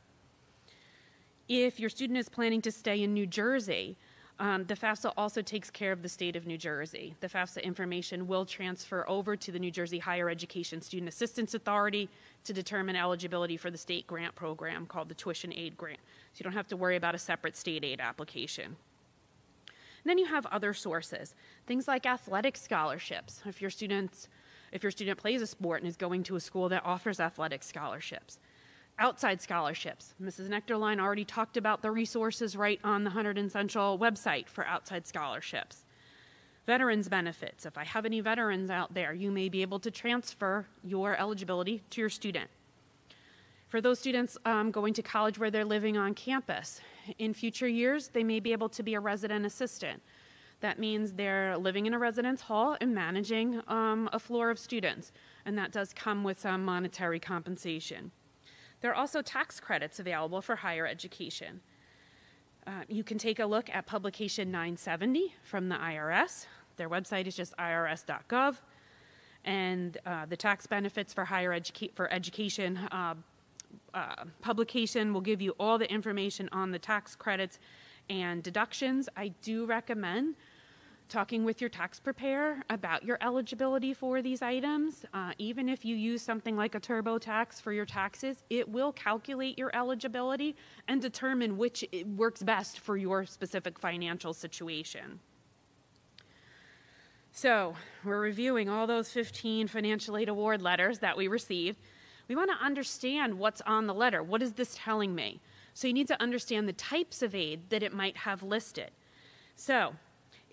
if your student is planning to stay in New Jersey, um, the FAFSA also takes care of the state of New Jersey. The FAFSA information will transfer over to the New Jersey Higher Education Student Assistance Authority to determine eligibility for the state grant program called the Tuition Aid Grant. So you don't have to worry about a separate state aid application. And then you have other sources, things like athletic scholarships. If your students if your student plays a sport and is going to a school that offers athletic scholarships outside scholarships. Mrs. Nectarline already talked about the resources right on the Hunterdon Central website for outside scholarships. Veterans benefits. If I have any veterans out there, you may be able to transfer your eligibility to your student. For those students um, going to college where they're living on campus, in future years, they may be able to be a resident assistant. That means they're living in a residence hall and managing um, a floor of students, and that does come with some monetary compensation. There are also tax credits available for higher education. Uh, you can take a look at publication 970 from the IRS. Their website is just irs.gov. And uh, the tax benefits for higher educa- for education uh, uh, publication will give you all the information on the tax credits and deductions. I do recommend talking with your tax preparer about your eligibility for these items. Uh, even if you use something like a TurboTax for your taxes, it will calculate your eligibility and determine which works best for your specific financial situation. So, we're reviewing all those 15 financial aid award letters that we received. We want to understand what's on the letter. What is this telling me? So, you need to understand the types of aid that it might have listed. So,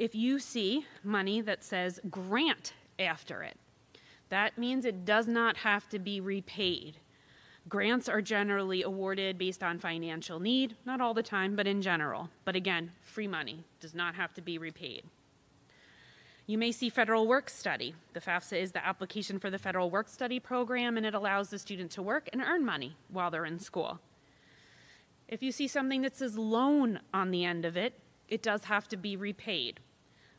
if you see money that says grant after it, that means it does not have to be repaid. Grants are generally awarded based on financial need, not all the time, but in general. But again, free money does not have to be repaid. You may see federal work study. The FAFSA is the application for the federal work study program, and it allows the student to work and earn money while they're in school. If you see something that says loan on the end of it, it does have to be repaid.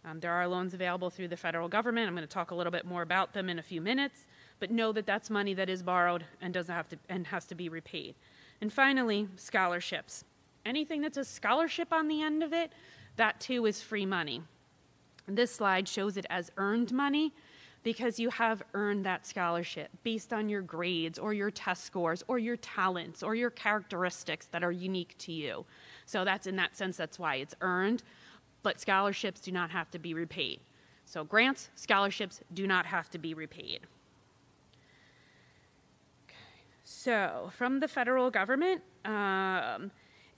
Um, there are loans available through the federal government. I'm going to talk a little bit more about them in a few minutes, but know that that's money that is borrowed and doesn't have to and has to be repaid. And finally, scholarships. Anything that's a scholarship on the end of it, that too is free money. This slide shows it as earned money because you have earned that scholarship based on your grades or your test scores or your talents or your characteristics that are unique to you. So that's in that sense, that's why it's earned but scholarships do not have to be repaid. So grants, scholarships do not have to be repaid. Okay. So from the federal government, um,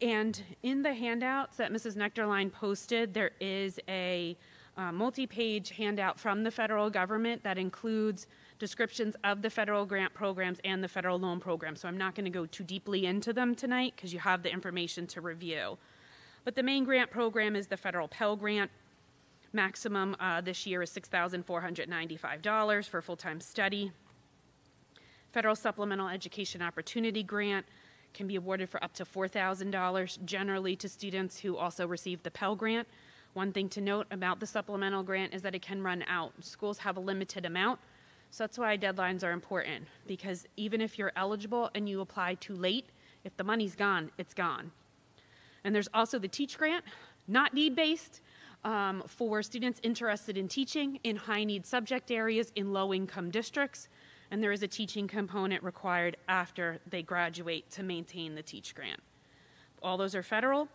and in the handouts that Mrs. Nectarline posted, there is a uh, multi-page handout from the federal government that includes descriptions of the federal grant programs and the federal loan program. So I'm not going to go too deeply into them tonight because you have the information to review. But the main grant program is the federal Pell Grant. Maximum uh, this year is $6,495 for full time study. Federal Supplemental Education Opportunity Grant can be awarded for up to $4,000 generally to students who also receive the Pell Grant. One thing to note about the supplemental grant is that it can run out. Schools have a limited amount, so that's why deadlines are important because even if you're eligible and you apply too late, if the money's gone, it's gone. And there's also the Teach Grant, not need based, um, for students interested in teaching in high need subject areas in low income districts. And there is a teaching component required after they graduate to maintain the Teach Grant. All those are federal.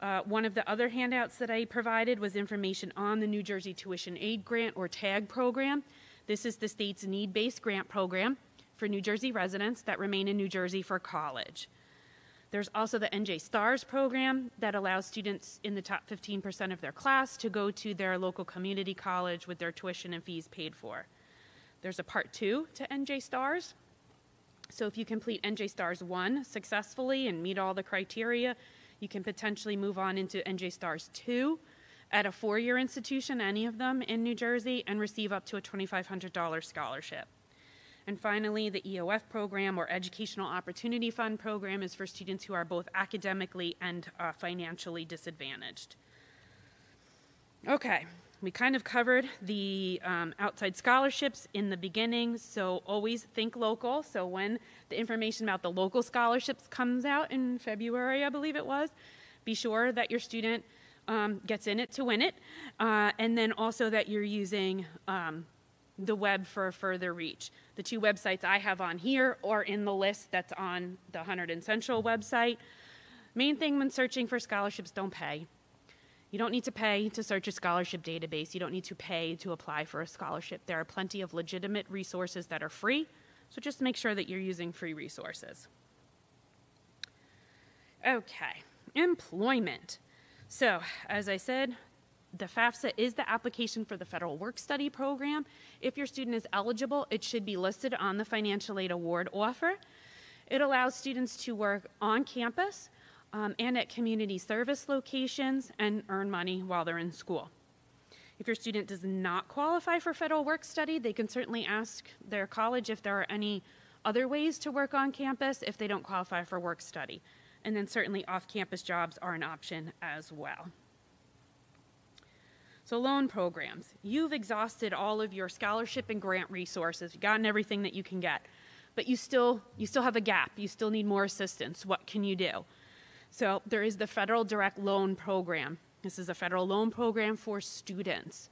Uh, one of the other handouts that I provided was information on the New Jersey Tuition Aid Grant or TAG program. This is the state's need based grant program for New Jersey residents that remain in New Jersey for college. There's also the NJ STARS program that allows students in the top 15% of their class to go to their local community college with their tuition and fees paid for. There's a part two to NJ STARS. So if you complete NJ STARS 1 successfully and meet all the criteria, you can potentially move on into NJ STARS 2 at a four year institution, any of them in New Jersey, and receive up to a $2,500 scholarship. And finally, the EOF program or Educational Opportunity Fund program is for students who are both academically and uh, financially disadvantaged. Okay, we kind of covered the um, outside scholarships in the beginning, so always think local. So when the information about the local scholarships comes out in February, I believe it was, be sure that your student um, gets in it to win it, uh, and then also that you're using um, the web for further reach. The two websites I have on here or in the list that's on the Hunterdon Central website. Main thing when searching for scholarships, don't pay. You don't need to pay to search a scholarship database. You don't need to pay to apply for a scholarship. There are plenty of legitimate resources that are free, so just make sure that you're using free resources. Okay, employment. So, as I said, the FAFSA is the application for the federal work study program. If your student is eligible, it should be listed on the financial aid award offer. It allows students to work on campus um, and at community service locations and earn money while they're in school. If your student does not qualify for federal work study, they can certainly ask their college if there are any other ways to work on campus if they don't qualify for work study. And then certainly off campus jobs are an option as well. So, loan programs. You've exhausted all of your scholarship and grant resources, you've gotten everything that you can get, but you still, you still have a gap. You still need more assistance. What can you do? So, there is the Federal Direct Loan Program. This is a federal loan program for students.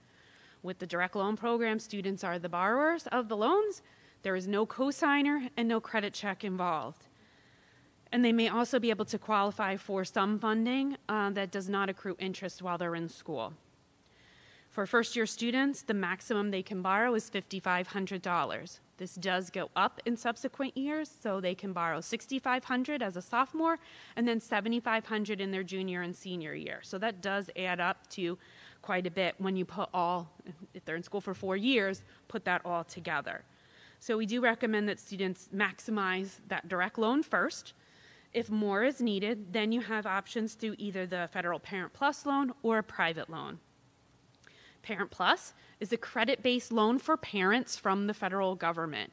With the direct loan program, students are the borrowers of the loans. There is no cosigner and no credit check involved. And they may also be able to qualify for some funding uh, that does not accrue interest while they're in school. For first year students, the maximum they can borrow is $5,500. This does go up in subsequent years, so they can borrow 6,500 as a sophomore and then 7,500 in their junior and senior year. So that does add up to quite a bit when you put all, if they're in school for four years, put that all together. So we do recommend that students maximize that direct loan first. If more is needed, then you have options through either the Federal Parent Plus loan or a private loan. Parent Plus is a credit based loan for parents from the federal government.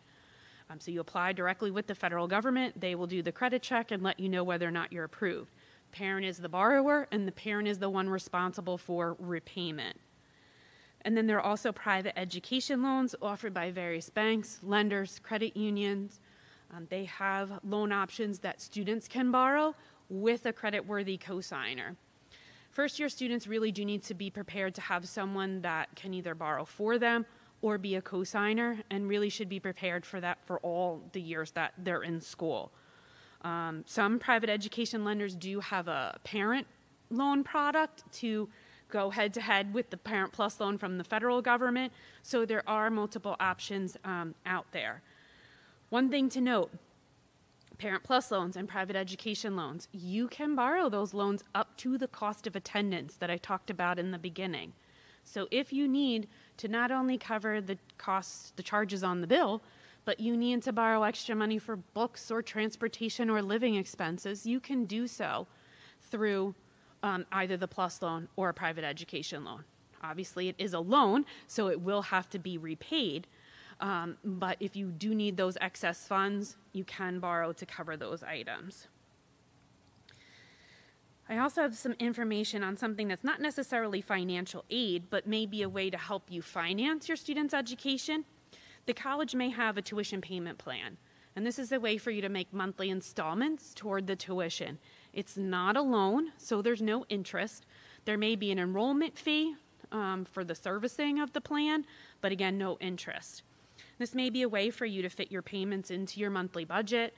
Um, so you apply directly with the federal government, they will do the credit check and let you know whether or not you're approved. Parent is the borrower, and the parent is the one responsible for repayment. And then there are also private education loans offered by various banks, lenders, credit unions. Um, they have loan options that students can borrow with a credit-worthy cosigner. First year students really do need to be prepared to have someone that can either borrow for them or be a cosigner and really should be prepared for that for all the years that they're in school. Um, some private education lenders do have a parent loan product to go head to head with the Parent Plus loan from the federal government, so there are multiple options um, out there. One thing to note Parent Plus loans and private education loans, you can borrow those loans up to the cost of attendance that I talked about in the beginning. So if you need to not only cover the costs, the charges on the bill, but you need to borrow extra money for books or transportation or living expenses, you can do so through um, either the plus loan or a private education loan. Obviously, it is a loan, so it will have to be repaid. Um, but if you do need those excess funds, you can borrow to cover those items. I also have some information on something that's not necessarily financial aid, but may be a way to help you finance your student's education. The college may have a tuition payment plan, and this is a way for you to make monthly installments toward the tuition. It's not a loan, so there's no interest. There may be an enrollment fee um, for the servicing of the plan, but again, no interest. This may be a way for you to fit your payments into your monthly budget.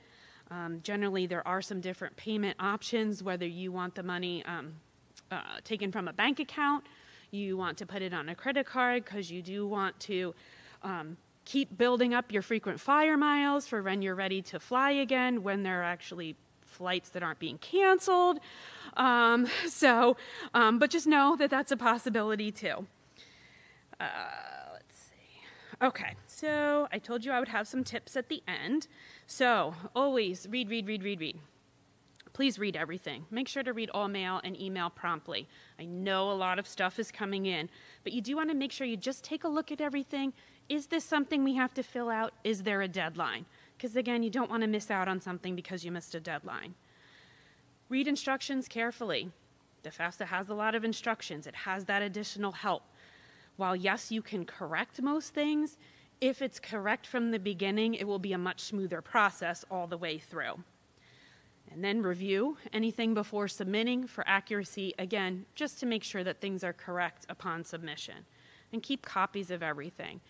Um, generally, there are some different payment options, whether you want the money um, uh, taken from a bank account, you want to put it on a credit card because you do want to um, keep building up your frequent flyer miles for when you're ready to fly again, when there are actually flights that aren't being canceled. Um, so, um, but just know that that's a possibility too. Uh, let's see. Okay, so I told you I would have some tips at the end. So always read, read, read, read, read. Please read everything. Make sure to read all mail and email promptly. I know a lot of stuff is coming in, but you do want to make sure you just take a look at everything. Is this something we have to fill out? Is there a deadline? Because again, you don't want to miss out on something because you missed a deadline. Read instructions carefully. The FAFSA has a lot of instructions, it has that additional help while yes, you can correct most things, if it's correct from the beginning, it will be a much smoother process all the way through. And then review anything before submitting for accuracy, again, just to make sure that things are correct upon submission. And keep copies of everything.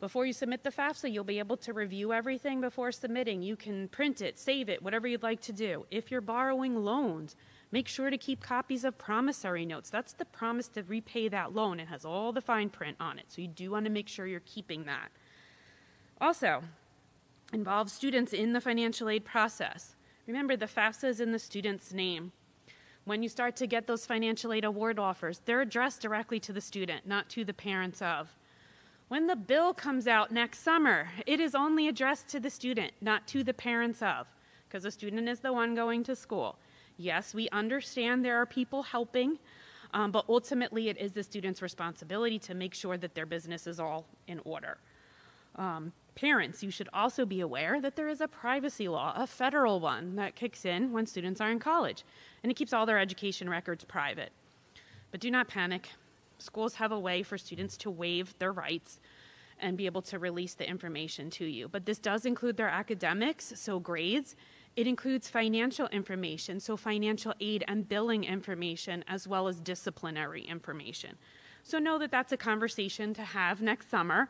Before you submit the FAFSA, you'll be able to review everything before submitting. You can print it, save it, whatever you'd like to do. If you're borrowing loans, Make sure to keep copies of promissory notes. That's the promise to repay that loan. It has all the fine print on it. So you do want to make sure you're keeping that. Also, involve students in the financial aid process. Remember, the FAFSA is in the student's name. When you start to get those financial aid award offers, they're addressed directly to the student, not to the parents of. When the bill comes out next summer, it is only addressed to the student, not to the parents of, because the student is the one going to school. Yes, we understand there are people helping, um, but ultimately it is the student's responsibility to make sure that their business is all in order. Um, parents, you should also be aware that there is a privacy law, a federal one, that kicks in when students are in college, and it keeps all their education records private. But do not panic. Schools have a way for students to waive their rights and be able to release the information to you. But this does include their academics, so grades, it includes financial information, so financial aid and billing information, as well as disciplinary information. So know that that's a conversation to have next summer.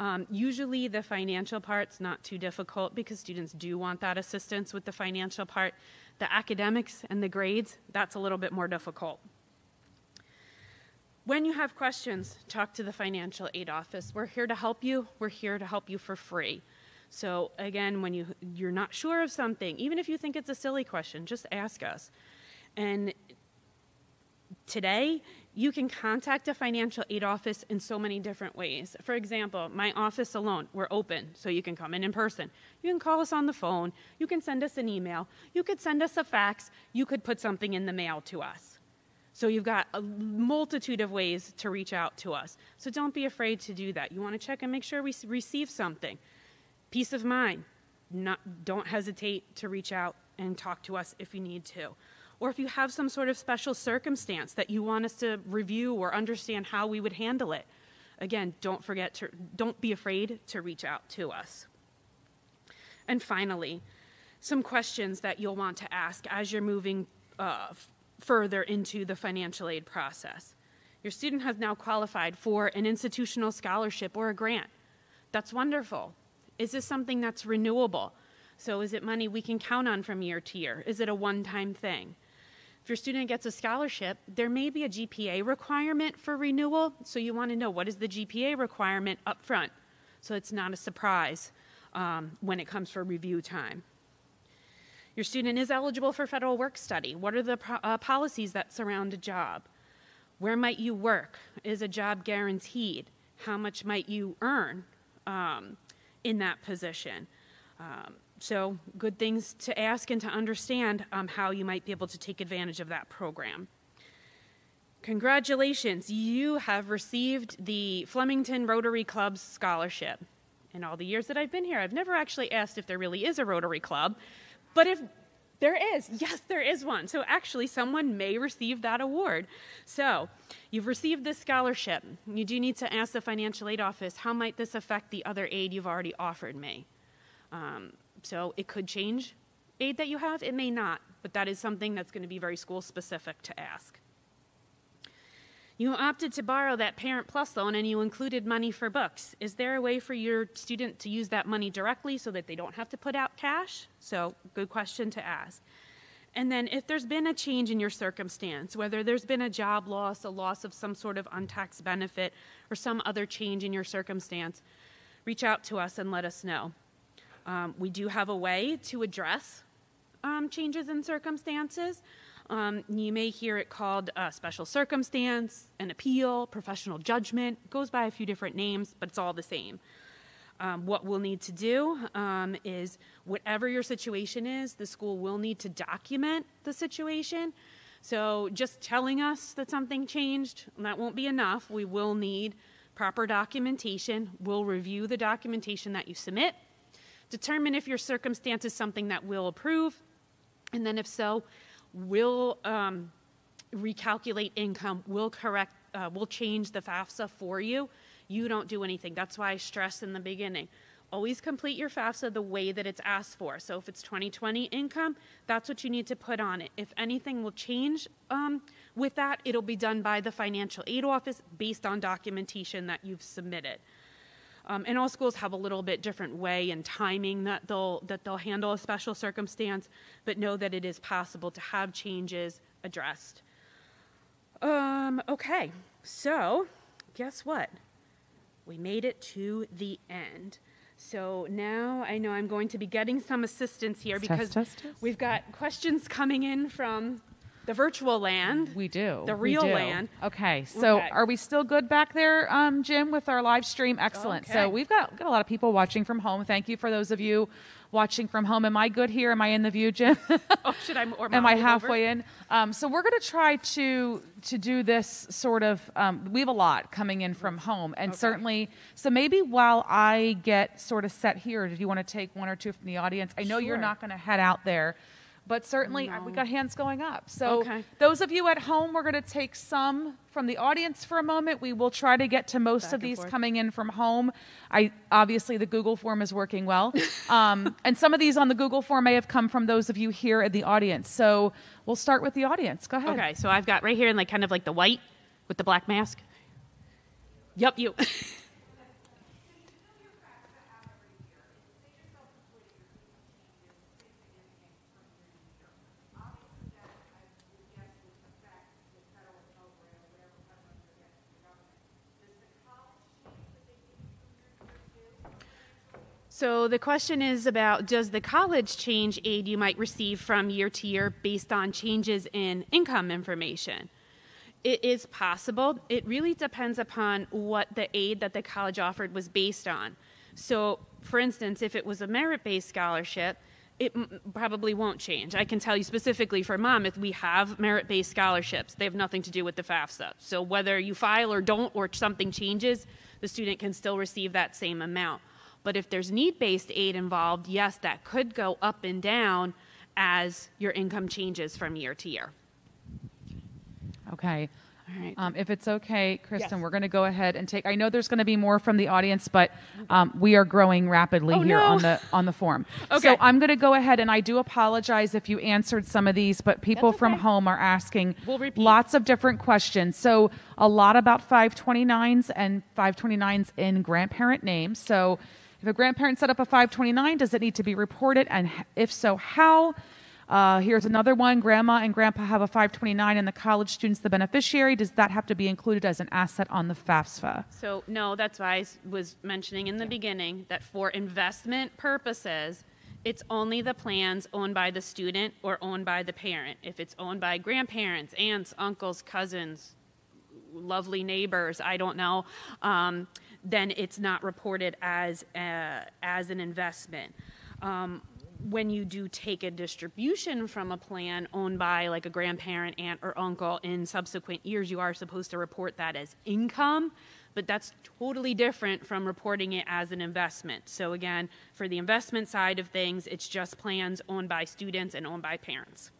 Um, usually the financial part's not too difficult because students do want that assistance with the financial part. The academics and the grades, that's a little bit more difficult. When you have questions, talk to the financial aid office. We're here to help you. We're here to help you for free. So again, when you you're not sure of something, even if you think it's a silly question, just ask us. And today, you can contact a financial aid office in so many different ways. For example, my office alone, we're open, so you can come in in person. You can call us on the phone. You can send us an email. You could send us a fax. You could put something in the mail to us. So you've got a multitude of ways to reach out to us. So don't be afraid to do that. You want to check and make sure we receive something. Peace of mind. Not, don't hesitate to reach out and talk to us if you need to or if you have some sort of special circumstance that you want us to review or understand how we would handle it. Again, don't forget to, don't be afraid to reach out to us. And finally, some questions that you'll want to ask as you're moving uh, further into the financial aid process. Your student has now qualified for an institutional scholarship or a grant. That's wonderful. Is this something that's renewable? So, is it money we can count on from year to year? Is it a one time thing? If your student gets a scholarship, there may be a GPA requirement for renewal, so you want to know what is the GPA requirement up front so it's not a surprise um, when it comes for review time. Your student is eligible for federal work study. What are the uh, policies that surround a job? Where might you work? Is a job guaranteed? How much might you earn um, in that position? Um, so, good things to ask and to understand um, how you might be able to take advantage of that program. Congratulations, you have received the Flemington Rotary Club's scholarship. In all the years that I've been here, I've never actually asked if there really is a Rotary Club, but if there is, yes, there is one. So actually, someone may receive that award. So you've received this scholarship. You do need to ask the financial aid office how might this affect the other aid you've already offered me? Um, so it could change aid that you have, it may not, but that is something that's going to be very school specific to ask. You opted to borrow that Parent Plus loan and you included money for books. Is there a way for your student to use that money directly so that they don't have to put out cash? So, good question to ask. And then, if there's been a change in your circumstance, whether there's been a job loss, a loss of some sort of untaxed benefit, or some other change in your circumstance, reach out to us and let us know. Um, we do have a way to address um, changes in circumstances. Um, you may hear it called a special circumstance, an appeal, professional judgment. It goes by a few different names, but it's all the same. Um, what we'll need to do um, is, whatever your situation is, the school will need to document the situation. So, just telling us that something changed, that won't be enough. We will need proper documentation. We'll review the documentation that you submit determine if your circumstance is something that we'll approve, and then if so, we'll um, recalculate income, we'll correct, uh, we'll change the FAFSA for you. You don't do anything. That's why I stressed in the beginning. Always complete your FAFSA the way that it's asked for. So if it's 2020 income, that's what you need to put on it. If anything will change um, with that, it'll be done by the financial aid office based on documentation that you've submitted. Um, and all schools have a little bit different way and timing that they'll that they'll handle a special circumstance, but know that it is possible to have changes addressed. Um, okay, so guess what? We made it to the end. So now I know I'm going to be getting some assistance here because test, test, test. we've got questions coming in from the virtual land. We do. The real do. land. Okay. So Okay. are we still good back there, um, Jim, with our live stream? Excellent. Okay. So we've got, got a lot of people watching from home. Thank you for those of you watching from home. Am I good here? Am I in the view, Jim? Oh, should I? Or Am I halfway over? in? Um, so we're going to try to to do this sort of. Um, we have a lot coming in from home, and Okay. certainly. So maybe while I get sort of set here, did you want to take one or two from the audience? I know you're not going to head out there. But certainly, uh, we got hands going up. So, Okay. those of you at home, we're going to take some from the audience for a moment. We will try to get to most Back of these forth. coming in from home. I obviously the Google form is working well, um, and some of these on the Google form may have come from those of you here in the audience. So we'll start with the audience. Go ahead. Okay, so I've got right here in like kind of like the white with the black mask. Yep, you. So the question is about does the college change aid you might receive from year to year based on changes in income information? It is possible. It really depends upon what the aid that the college offered was based on. So, for instance, if it was a merit based scholarship, it probably won't change. I can tell you specifically for Monmouth, we have merit based scholarships. They have nothing to do with the FAFSA. So, whether you file or don't, or something changes, the student can still receive that same amount. But if there's need based aid involved, yes, that could go up and down as your income changes from year to year. Okay. All right. Um, if it's okay, Kristen, Yes. we're going to go ahead and take. I know there's going to be more from the audience, but um, we are growing rapidly Oh, here no. on the on the form. So Okay. I'm going to go ahead and I do apologize if you answered some of these, but people That's from home are asking We'll lots of different questions. So a lot about 529s and 529s in grandparent names. So if a grandparent set up a 529, does it need to be reported, and if so, how? Uh, here's another one. Grandma and grandpa have a 529 and the college student's the beneficiary. Does that have to be included as an asset on the FAFSA? So, no, that's why I was mentioning in the beginning that for investment purposes, it's only the plans owned by the student or owned by the parent. If it's owned by grandparents, aunts, uncles, cousins, lovely neighbors, I don't know, um, then it's not reported as, a, as an investment. Um, when you do take a distribution from a plan owned by like a grandparent, aunt, or uncle in subsequent years, you are supposed to report that as income, but that's totally different from reporting it as an investment. So, again, for the investment side of things, it's just plans owned by students and owned by parents.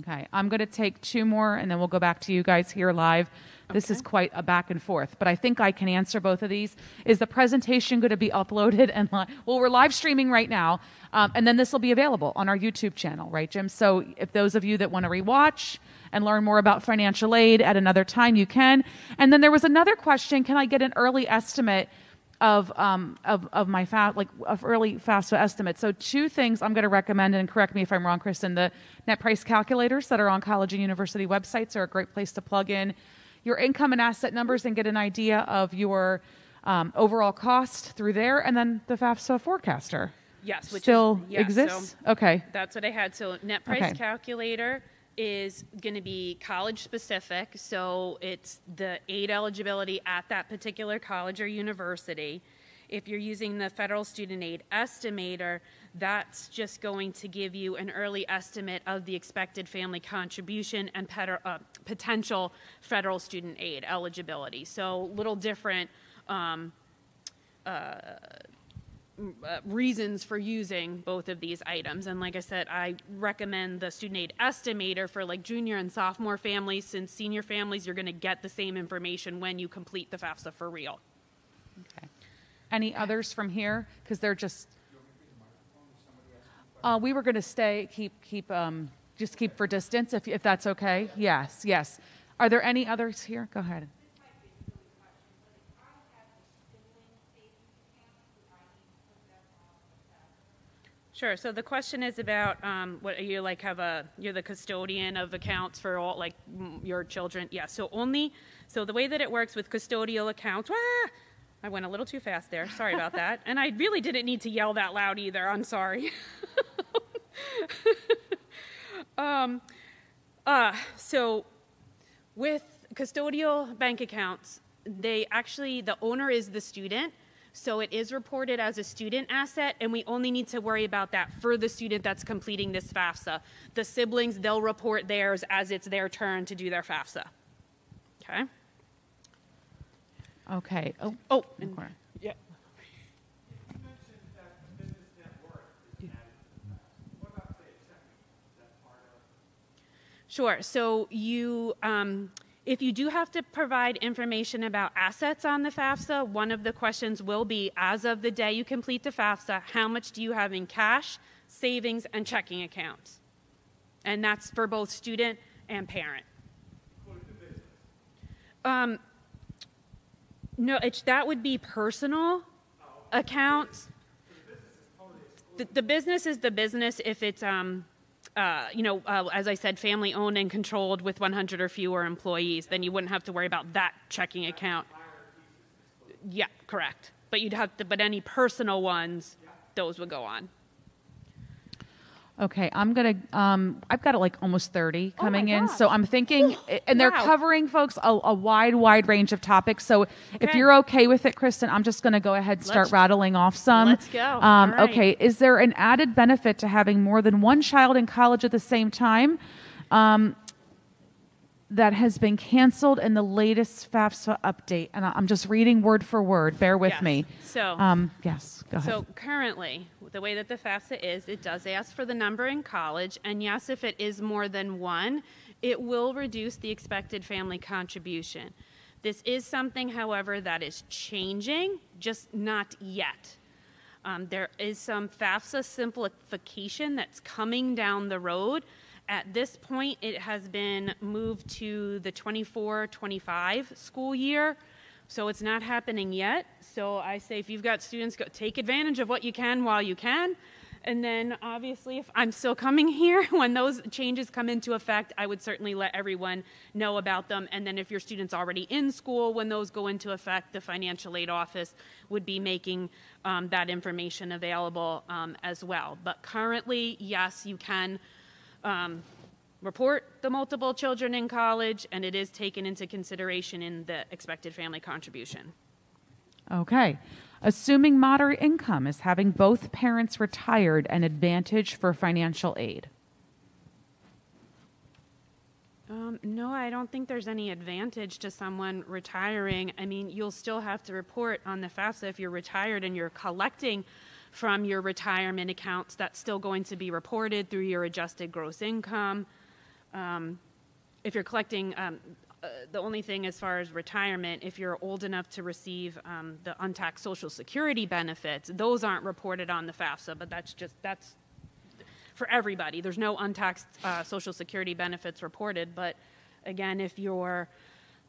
Okay, I'm going to take two more and then we'll go back to you guys here live. This is quite a back and forth, but I think I can answer both of these. Is the presentation going to be uploaded and li- well, we're live streaming right now, um, and then this will be available on our YouTube channel, right, Jim? So if those of you that want to rewatch and learn more about financial aid at another time, you can. And then there was another question: Can I get an early estimate? of um, of of my fa- like of early FAFSA estimates. So two things I'm going to recommend, and correct me if I'm wrong, Kristen. The net price calculators that are on college and university websites are a great place to plug in your income and asset numbers and get an idea of your um, overall cost through there, and then the FAFSA forecaster. Yes, which still is, yeah, exists. So okay. That's what I had. So net price Okay. calculator is going to be college specific. So it's the aid eligibility at that particular college or university. If you're using the federal student aid estimator, that's just going to give you an early estimate of the expected family contribution and pet- uh, potential federal student aid eligibility. So little different um, uh, reasons for using both of these items. And like I said, I recommend the student aid estimator for like junior and sophomore families, since senior families, you're going to get the same information when you complete the FAFSA for real. Okay. Any others from here? Because they're just. Uh, we were going to stay, keep, keep, um, just keep for distance, if, if that's okay. Yes, yes. Are there any others here? Go ahead. Sure. So the question is about um, what you like have a you're the custodian of accounts for all like your children. Yeah. So only so the way that it works with custodial accounts. Ah, I went a little too fast there. Sorry about that. And I really didn't need to yell that loud either. I'm sorry. um, uh, so with custodial bank accounts, they actually the owner is the student. So it is reported as a student asset, and we only need to worry about that for the student that's completing this FAFSA. The siblings, they'll report theirs as it's their turn to do their FAFSA. Okay? Okay. Oh, Oh, in the and, yeah. Sure. So you, um, if you do have to provide information about assets on the FAFSA, one of the questions will be, as of the day you complete the FAFSA, how much do you have in cash, savings, and checking accounts? And that's for both student and parent. Um, no, it's, that would be personal accounts. The, the business is the business if it's, um, uh, you know, uh, as I said, family owned and controlled with 100 or fewer employees, then you wouldn't have to worry about that checking account. Yeah, correct. But you'd have to, but any personal ones, those would go on. Okay, I'm gonna. Um, I've got like almost 30 Oh coming in, so I'm thinking, and they're wow. covering folks a, a wide, wide range of topics. So if you're okay with it, Kristen, I'm just gonna go ahead and start Let's- rattling off some. let's go. Um, right. Okay, is there an added benefit to having more than one child in college at the same time? Um, that has been canceled in the latest FAFSA update, and I'm just reading word for word. Bear with Yes. me. So, Um, yes, go ahead. So currently, the way that the FAFSA is, it does ask for the number in college, and yes, if it is more than one, it will reduce the expected family contribution. This is something, however, that is changing, just not yet. Um, there is some FAFSA simplification that's coming down the road. At this point, it has been moved to the 24 25 school year. So it's not happening yet. So I say if you've got students, go take advantage of what you can while you can. And then obviously, if I'm still coming here, when those changes come into effect, I would certainly let everyone know about them. And then if your student's already in school, when those go into effect, the financial aid office would be making um, that information available um, as well. But currently, yes, you can um, report the multiple children in college, and it is taken into consideration in the expected family contribution. Okay. Assuming moderate income is having both parents retired an advantage for financial aid. Um, no, I don't think there's any advantage to someone retiring. I mean, you'll still have to report on the FAFSA if you're retired and you're collecting from your retirement accounts. That's still going to be reported through your adjusted gross income. Um, if you're collecting, um, uh, the only thing as far as retirement, if you're old enough to receive um, the untaxed Social Security benefits, those aren't reported on the FAFSA, but that's just that's for everybody. There's no untaxed uh, Social Security benefits reported, but again, if you're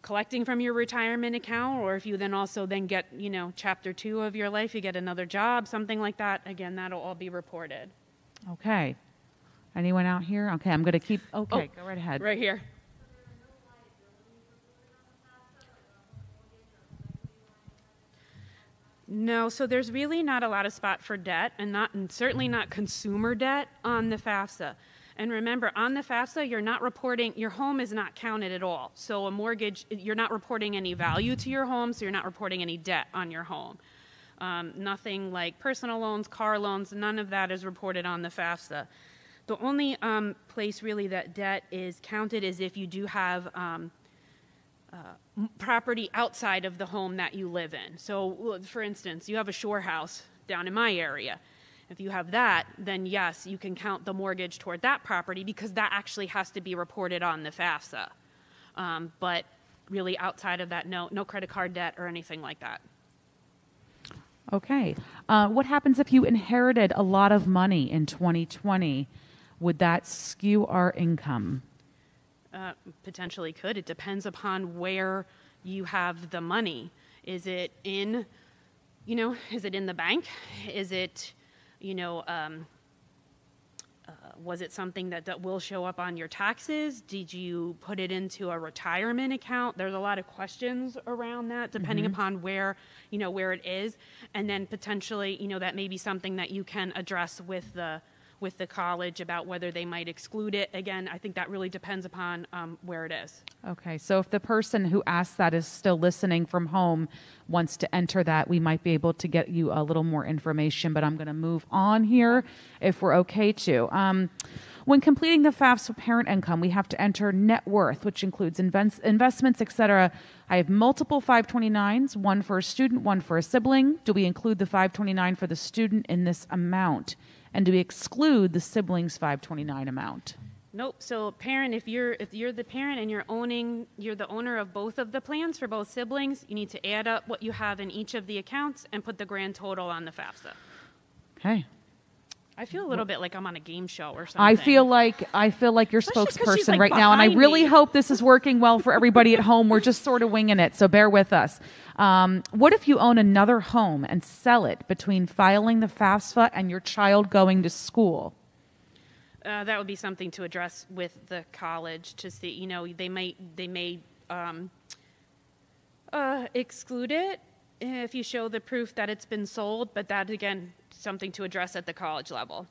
collecting from your retirement account, or if you then also then get, you know, chapter two of your life, you get another job, something like that, again, that'll all be reported. Okay. Anyone out here? Okay, I'm going to keep. Okay, oh, go right ahead. Right here. No, so there's really not a lot of spot for debt, and not and certainly not consumer debt on the FAFSA. And remember, on the FAFSA, you're not reporting your home is not counted at all. So a mortgage, you're not reporting any value to your home, so you're not reporting any debt on your home. Um, nothing like personal loans, car loans, none of that is reported on the FAFSA. The only um, place really that debt is counted is if you do have um, uh, property outside of the home that you live in. So, for instance, you have a shore house down in my area. If you have that, then yes, you can count the mortgage toward that property because that actually has to be reported on the FAFSA. Um, but really, outside of that, no, no credit card debt or anything like that. Okay. Uh, what happens if you inherited a lot of money in 2020? Would that skew our income? Uh, potentially could. It depends upon where you have the money. Is it in, you know, is it in the bank? Is it, you know, um, uh, was it something that, that will show up on your taxes? Did you put it into a retirement account? There's a lot of questions around that, depending upon where, you know, where it is, and then potentially, you know, that may be something that you can address with the with the college about whether they might exclude it. Again, I think that really depends upon um, where it is. Okay, so if the person who asked that is still listening from home wants to enter that, we might be able to get you a little more information, but I'm going to move on here if we're okay to. Um, when completing the FAFSA parent income, we have to enter net worth, which includes invents, investments, etc. I have multiple 529s, one for a student, one for a sibling. Do we include the 529 for the student in this amount? And do we exclude the sibling's 529 amount? Nope. So parent, if you're if you're the parent and you're owning you're the owner of both of the plans for both siblings, you need to add up what you have in each of the accounts and put the grand total on the FAFSA. Okay. I feel a little bit like I'm on a game show or something. I feel like I feel like your Especially 'cause she's, spokesperson like, right now, and I behind really me. hope this is working well for everybody at home. We're just sort of winging it, so bear with us. Um, what if you own another home and sell it between filing the FAFSA and your child going to school? uh, that would be something to address with the college to see. You know, they may they may um, uh, exclude it if you show the proof that it's been sold, but that again something to address at the college level.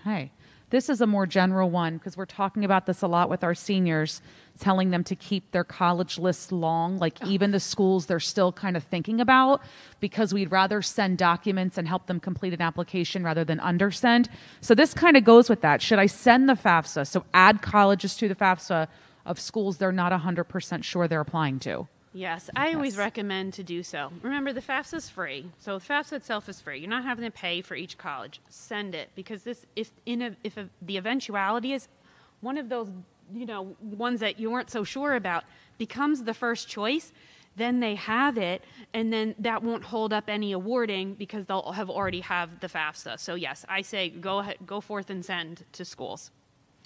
Okay. This is a more general one because we're talking about this a lot with our seniors, telling them to keep their college lists long, like even the schools they're still kind of thinking about, because we'd rather send documents and help them complete an application rather than undersend. So this kind of goes with that. Should I send the FAFSA? So add colleges to the FAFSA of schools they're not 100% sure they're applying to. Yes, I always recommend to do so. Remember, the FAFSA is free, so the FAFSA itself is free. You're not having to pay for each college. Send it because this, if in a, if a, the eventuality is one of those, you know, ones that you weren't so sure about becomes the first choice, then they have it, and then that won't hold up any awarding because they'll have already have the FAFSA. So yes, I say go ahead, go forth and send to schools.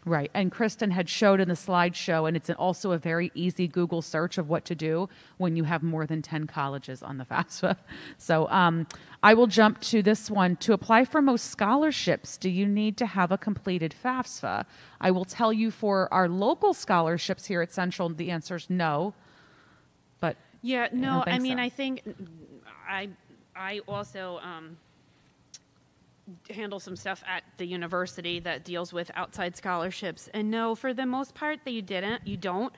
Right. And Kristen had showed in the slideshow, and it's also a very easy Google search of what to do when you have more than 10 colleges on the FAFSA. So um, I will jump to this one. To apply for most scholarships, do you need to have a completed FAFSA? I will tell you for our local scholarships here at Central, the answer is no. But Yeah, no, I think mean, so. I think I I also um, handle some stuff at the university that deals with outside scholarships, and no, for the most part, that you didn't, you don't.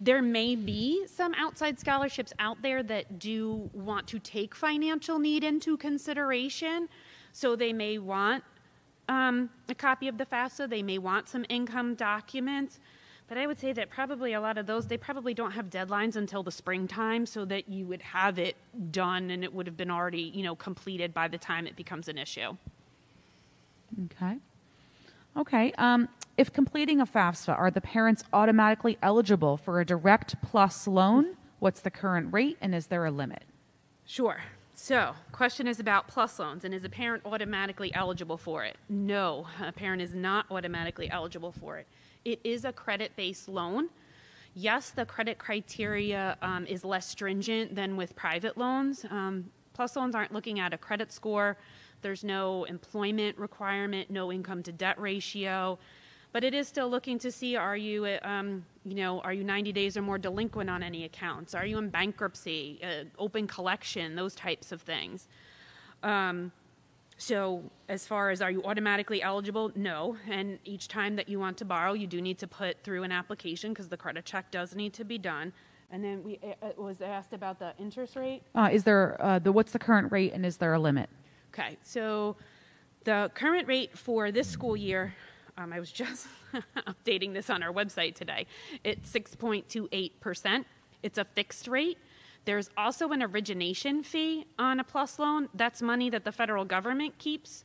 There may be some outside scholarships out there that do want to take financial need into consideration, so they may want um, a copy of the FAFSA. They may want some income documents. But I would say that probably a lot of those, they probably don't have deadlines until the springtime so that you would have it done and it would have been already, you know, completed by the time it becomes an issue. Okay. Okay. Um, if completing a FAFSA, are the parents automatically eligible for a direct plus loan? What's the current rate, and is there a limit? Sure. So, question is about plus loans, and is a parent automatically eligible for it? No, a parent is not automatically eligible for it. It is a credit-based loan. Yes, the credit criteria um, is less stringent than with private loans. Um, plus loans aren't looking at a credit score. There's no employment requirement, no income to debt ratio, but it is still looking to see are you, um, you know, are you 90 days or more delinquent on any accounts? Are you in bankruptcy, uh, open collection, those types of things. Um, so, as far as are you automatically eligible? No. And each time that you want to borrow, you do need to put through an application because the credit check does need to be done. And then we it was asked about the interest rate. Uh, is there uh, the what's the current rate, and is there a limit? Okay, so the current rate for this school year, um, I was just updating this on our website today. It's 6.28%. It's a fixed rate. There's also an origination fee on a plus loan. That's money that the federal government keeps,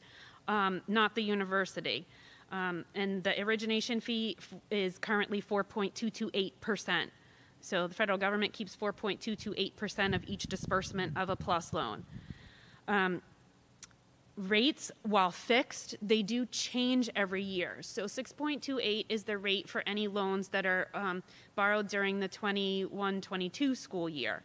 um, not the university. Um, and the origination fee is currently 4.228%. So the federal government keeps 4.228% of each disbursement of a plus loan rates, while fixed, they do change every year. So 6.28 is the rate for any loans that are um, borrowed during the 21 22 school year.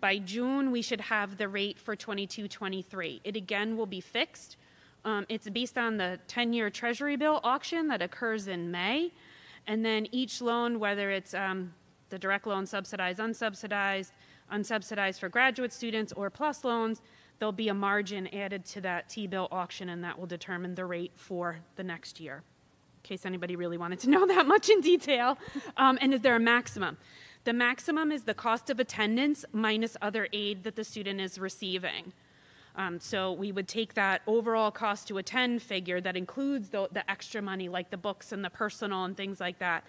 By June, we should have the rate for 22 23. It again will be fixed. Um, it's based on the 10 year Treasury bill auction that occurs in May. And then each loan, whether it's um, the direct loan subsidized, unsubsidized, unsubsidized for graduate students, or plus loans, there'll be a margin added to that T bill auction, and that will determine the rate for the next year. In case anybody really wanted to know that much in detail. Um, and is there a maximum? The maximum is the cost of attendance minus other aid that the student is receiving. Um, so we would take that overall cost to attend figure that includes the, the extra money, like the books and the personal and things like that.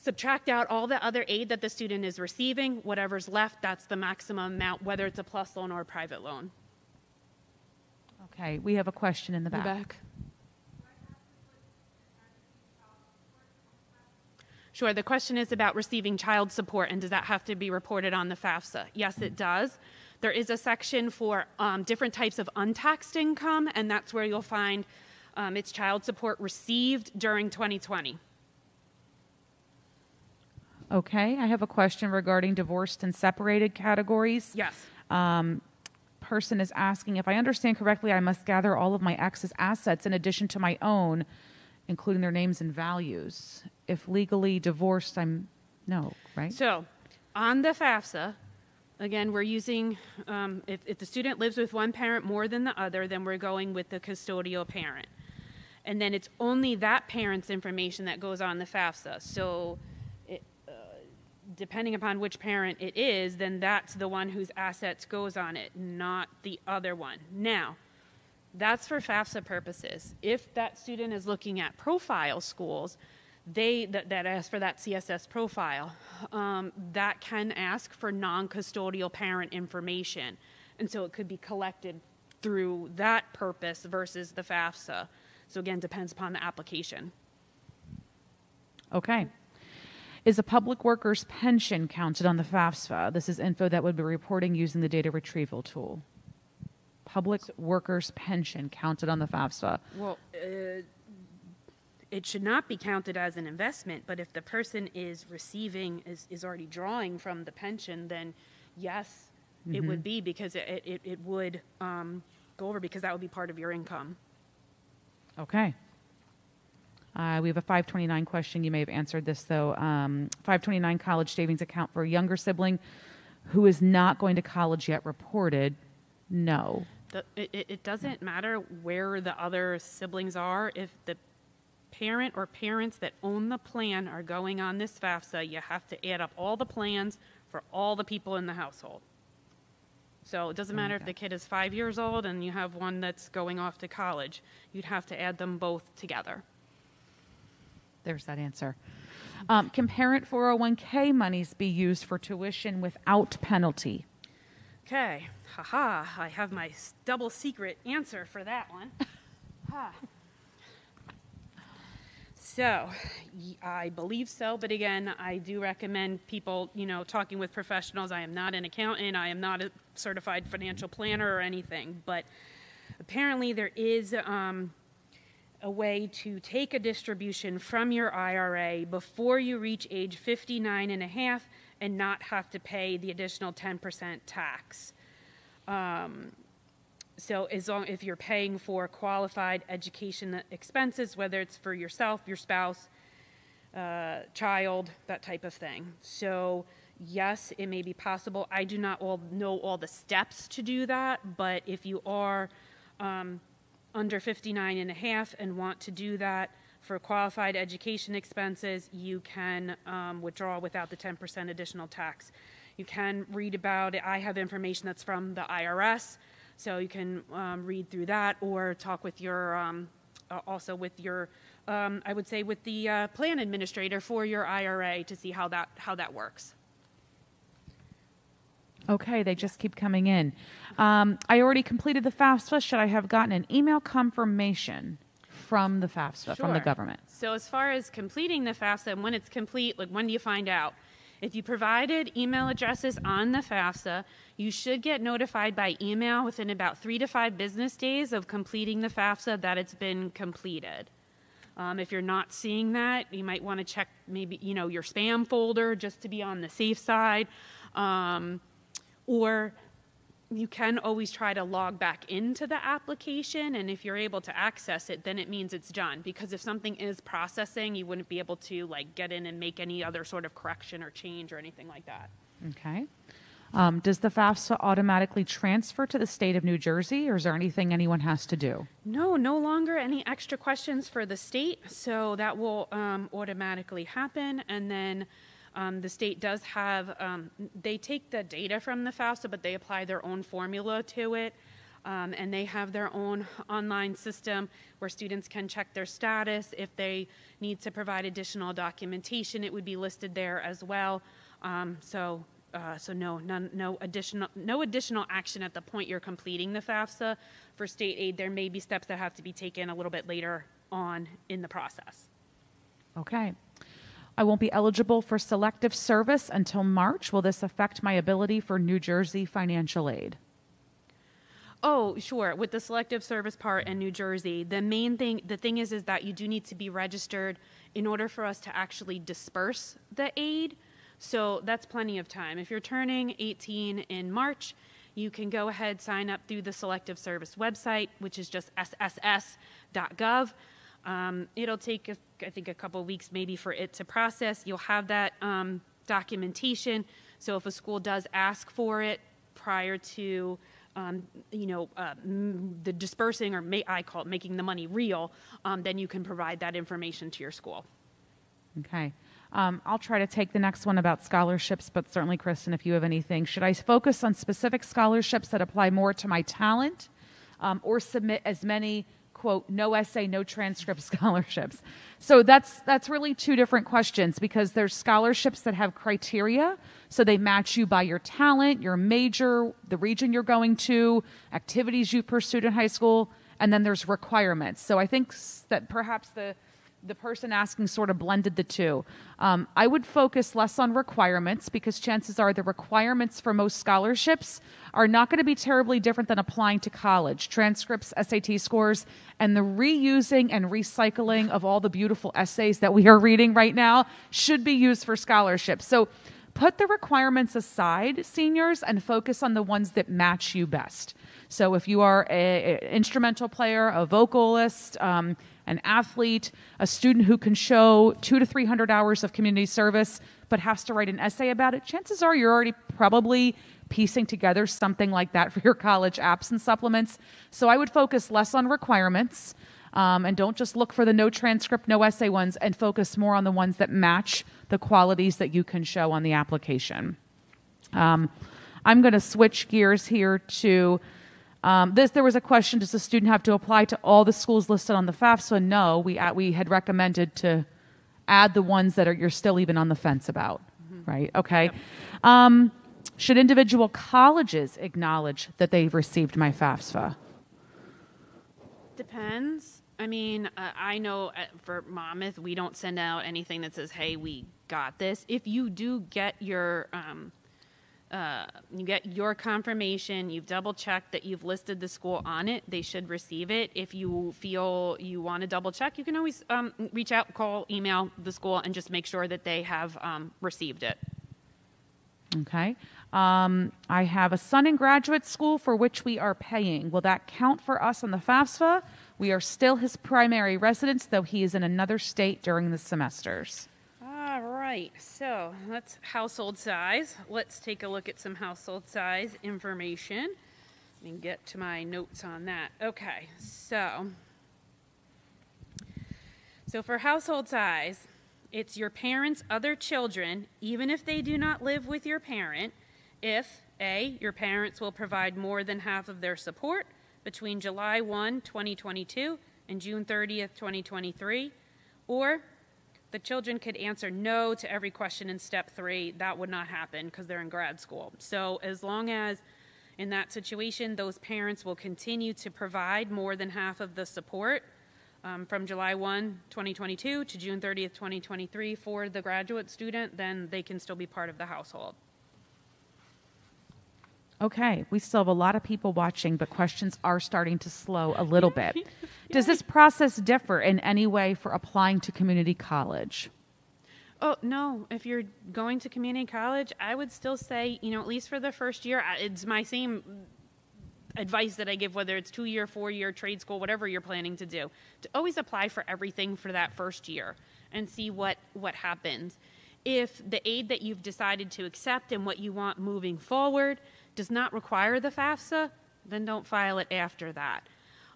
Subtract out all the other aid that the student is receiving. Whatever's left, that's the maximum amount, whether it's a plus loan or a private loan. Okay, we have a question in the back. back. Sure. The question is about receiving child support, and does that have to be reported on the FAFSA? Yes, it does. There is a section for um, different types of untaxed income, and that's where you'll find um, it's child support received during 2020. Okay, I have a question regarding divorced and separated categories. Yes. Person is asking if I understand correctly, I must gather all of my ex's assets in addition to my own, including their names and values. If legally divorced, I'm no, right? So, on the FAFSA, again, we're using, um, if, if the student lives with one parent more than the other, then we're going with the custodial parent. And then it's only that parent's information that goes on the FAFSA. So depending upon which parent it is, then that's the one whose assets goes on it, not the other one. Now, that's for FAFSA purposes. If that student is looking at profile schools, they that, that ask for that CSS profile, um, that can ask for non-custodial parent information, and so it could be collected through that purpose versus the FAFSA. So again, depends upon the application. Okay. Is a public worker's pension counted on the FAFSA? This is info that would be reporting using the data retrieval tool. Public worker's pension counted on the FAFSA. Well, uh, it should not be counted as an investment, but if the person is receiving, is, is already drawing from the pension, then yes, it would be because it, it, it would um, go over because that would be part of your income. Okay. Uh, we have a 529 question. You may have answered this, though. Um, 529 college savings account for a younger sibling who is not going to college yet reported. No. The, it, it it doesn't matter where the other siblings are. If the parent or parents that own the plan are going on this FAFSA, you have to add up all the plans for all the people in the household. So it doesn't matter if the kid is five years old and you have one that's going off to college. You'd have to add them both together. There's that answer. Um, can parent 401k monies be used for tuition without penalty? Okay, haha, I have my double secret answer for that one. Ha. So, I believe so, but again, I do recommend people, you know, talking with professionals. I am not an accountant, I am not a certified financial planner or anything, but apparently there is um, a way to take a distribution from your IRA before you reach age 59 and a half and not have to pay the additional 10% tax. Um, so as long if you're paying for qualified education expenses, whether it's for yourself, your spouse, uh, child, that type of thing. So yes, it may be possible. I do not all know all the steps to do that, but if you are um, under 59 and a half and want to do that for qualified education expenses, you can um, withdraw without the 10% additional tax. You can read about it. I have information that's from the IRS, so you can um, read through that or talk with your, um, also with your, um, I would say with the uh, plan administrator for your IRA to see how that, how that works. Okay, they just keep coming in. Um, I already completed the FAFSA. Should I have gotten an email confirmation from the FAFSA, from the Sure. government? So as far as completing the FAFSA and when it's complete, like when do you find out? If you provided email addresses on the FAFSA, you should get notified by email within about three to five business days of completing the FAFSA that it's been completed. Um, if you're not seeing that, you might want to check maybe you know your spam folder just to be on the safe side, um, or you can always try to log back into the application and if you're able to access it then it means it's done because if something is processing you wouldn't be able to like get in and make any other sort of correction or change or anything like that Okay. Um, does the FAFSA automatically transfer to the state of New Jersey, or is there anything anyone has to do? no no longer any extra questions for the state so that will um, automatically happen and then um, the state does have um, they take the data from the fafsa but they apply their own formula to it um, and they have their own online system where students can check their status if they need to provide additional documentation it would be listed there as well um, so uh, so no, none, no additional, no additional action at the point you're completing the FAFSA. For state aid, there may be steps that have to be taken a little bit later on in the process. Okay. I won't be eligible for selective service until March. Will this affect my ability for New Jersey financial aid? Oh, sure. With the selective service part in New Jersey, the main thing, the thing is, is that you do need to be registered in order for us to actually disperse the aid. So that's plenty of time. If you're turning 18 in March, you can go ahead sign up through the selective service website, which is just sss.gov. Um, it'll take, a, I think, a couple weeks maybe for it to process. You'll have that um, documentation. So if a school does ask for it prior to um, you know, uh, the dispersing or ma- I call it making the money real, um, then you can provide that information to your school. Okay. Um, I'll try to take the next one about scholarships, but certainly, Kristen, if you have anything, should I focus on specific scholarships that apply more to my talent, um, or submit as many quote no essay, no transcript scholarships? So that's that's really two different questions because there's scholarships that have criteria, so they match you by your talent, your major, the region you're going to, activities you pursued in high school, and then there's requirements. So I think that perhaps the the person asking sort of blended the two. Um, I would focus less on requirements because chances are the requirements for most scholarships are not going to be terribly different than applying to college. Transcripts, SAT scores, and the reusing and recycling of all the beautiful essays that we are reading right now should be used for scholarships. So put the requirements aside, seniors, and focus on the ones that match you best. So if you are an instrumental player, a vocalist, um, an athlete, a student who can show two to 300 hours of community service but has to write an essay about it, chances are you're already probably piecing together something like that for your college apps and supplements. So I would focus less on requirements um, and don't just look for the no transcript, no essay ones and focus more on the ones that match the qualities that you can show on the application. Um, I'm going to switch gears here to um, this. There was a question: Does the student have to apply to all the schools listed on the FAFSA? No, we uh, we had recommended to add the ones that are you're still even on the fence about, right? Okay. Um, should individual colleges acknowledge that they've received my FAFSA? Depends. I mean, uh, I know uh, for Monmouth, we don't send out anything that says, "Hey, we got this." If you do get your um, uh, you get your confirmation, you've double checked that you've listed the school on it, they should receive it. If you feel you want to double check, you can always um, reach out, call, email the school, and just make sure that they have um, received it. Okay. Um, I have a son in graduate school for which we are paying. Will that count for us on the FAFSA? We are still his primary residence, though he is in another state during the semesters. All right, so let's household size. Let's take a look at some household size information and get to my notes on that. Okay, so so for household size, it's your parents' other children, even if they do not live with your parent, if A, your parents will provide more than half of their support between July 1, 2022 and June 30th, 2023, or the children could answer no to every question in step three. That would not happen because they're in grad school. So, as long as in that situation, those parents will continue to provide more than half of the support um, from July 1, 2022 to June 30th, 2023 for the graduate student, then they can still be part of the household. Okay, we still have a lot of people watching, but questions are starting to slow a little bit. Does this process differ in any way for applying to community college? Oh, no. If you're going to community college, I would still say, you know, at least for the first year, it's my same advice that I give, whether it's two year, four year, trade school, whatever you're planning to do, to always apply for everything for that first year and see what, what happens. If the aid that you've decided to accept and what you want moving forward does not require the FAFSA, then don't file it after that.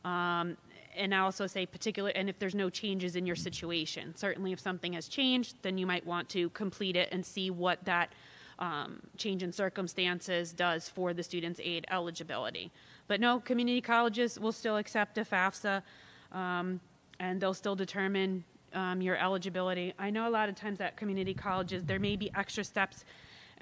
Um, and I also say particular, and if there's no changes in your situation. Certainly, if something has changed, then you might want to complete it and see what that um, change in circumstances does for the student's aid eligibility. But no, community colleges will still accept a FAFSA, um, and they'll still determine um, your eligibility. I know a lot of times at community colleges there may be extra steps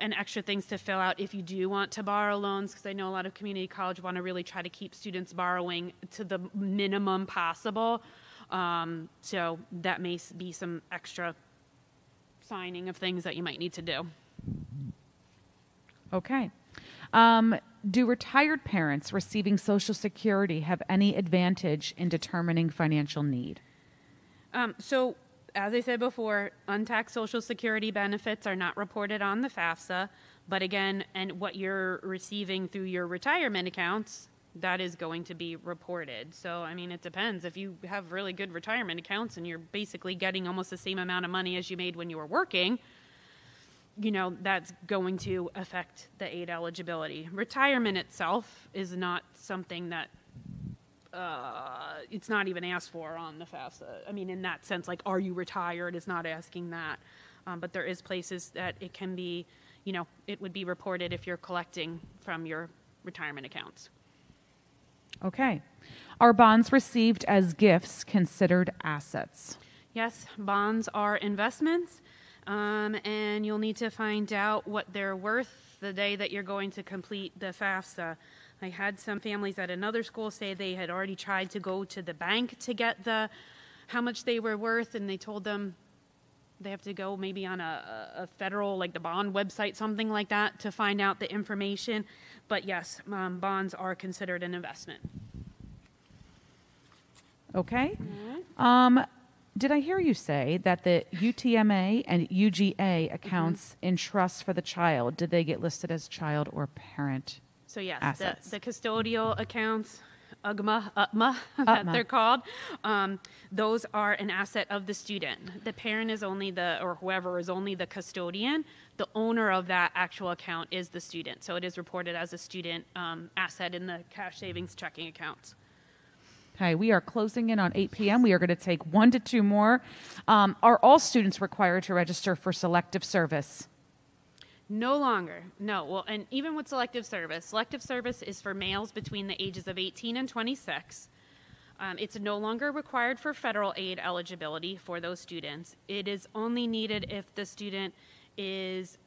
and extra things to fill out if you do want to borrow loans, because I know a lot of community college want to really try to keep students borrowing to the minimum possible. Um, so that may be some extra signing of things that you might need to do. Okay. Um, do retired parents receiving Social Security have any advantage in determining financial need? Um, so, as I said before, untaxed Social Security benefits are not reported on the FAFSA, but again, and what you're receiving through your retirement accounts, that is going to be reported. So, I mean, it depends. If you have really good retirement accounts and you're basically getting almost the same amount of money as you made when you were working, you know, that's going to affect the aid eligibility. Retirement itself is not something that uh, it's not even asked for on the FAFSA. I mean, in that sense, like, are you retired? Is not asking that. Um, but there is places that it can be, you know, it would be reported if you're collecting from your retirement accounts. Okay. Are bonds received as gifts considered assets? Yes, bonds are investments, um, and you'll need to find out what they're worth the day that you're going to complete the FAFSA. I had some families at another school say they had already tried to go to the bank to get the how much they were worth, and they told them they have to go maybe on a, a federal, like the bond website, something like that, to find out the information. But yes, um, bonds are considered an investment. Okay. Um, did I hear you say that the UTMA and UGA accounts in trust for the child, did they get listed as child or parent? So yes, the, the custodial accounts, UGMA, UTMA, that they're called, um, those are an asset of the student. The parent is only the, or whoever is only the custodian. The owner of that actual account is the student. So it is reported as a student um, asset in the cash savings checking accounts. Okay, we are closing in on 8 p.m. We are going to take one to two more. Um, are all students required to register for selective service? No longer. No. Well, and even with selective service, selective service is for males between the ages of 18 and 26. Um, it's no longer required for federal aid eligibility for those students. It is only needed if the student is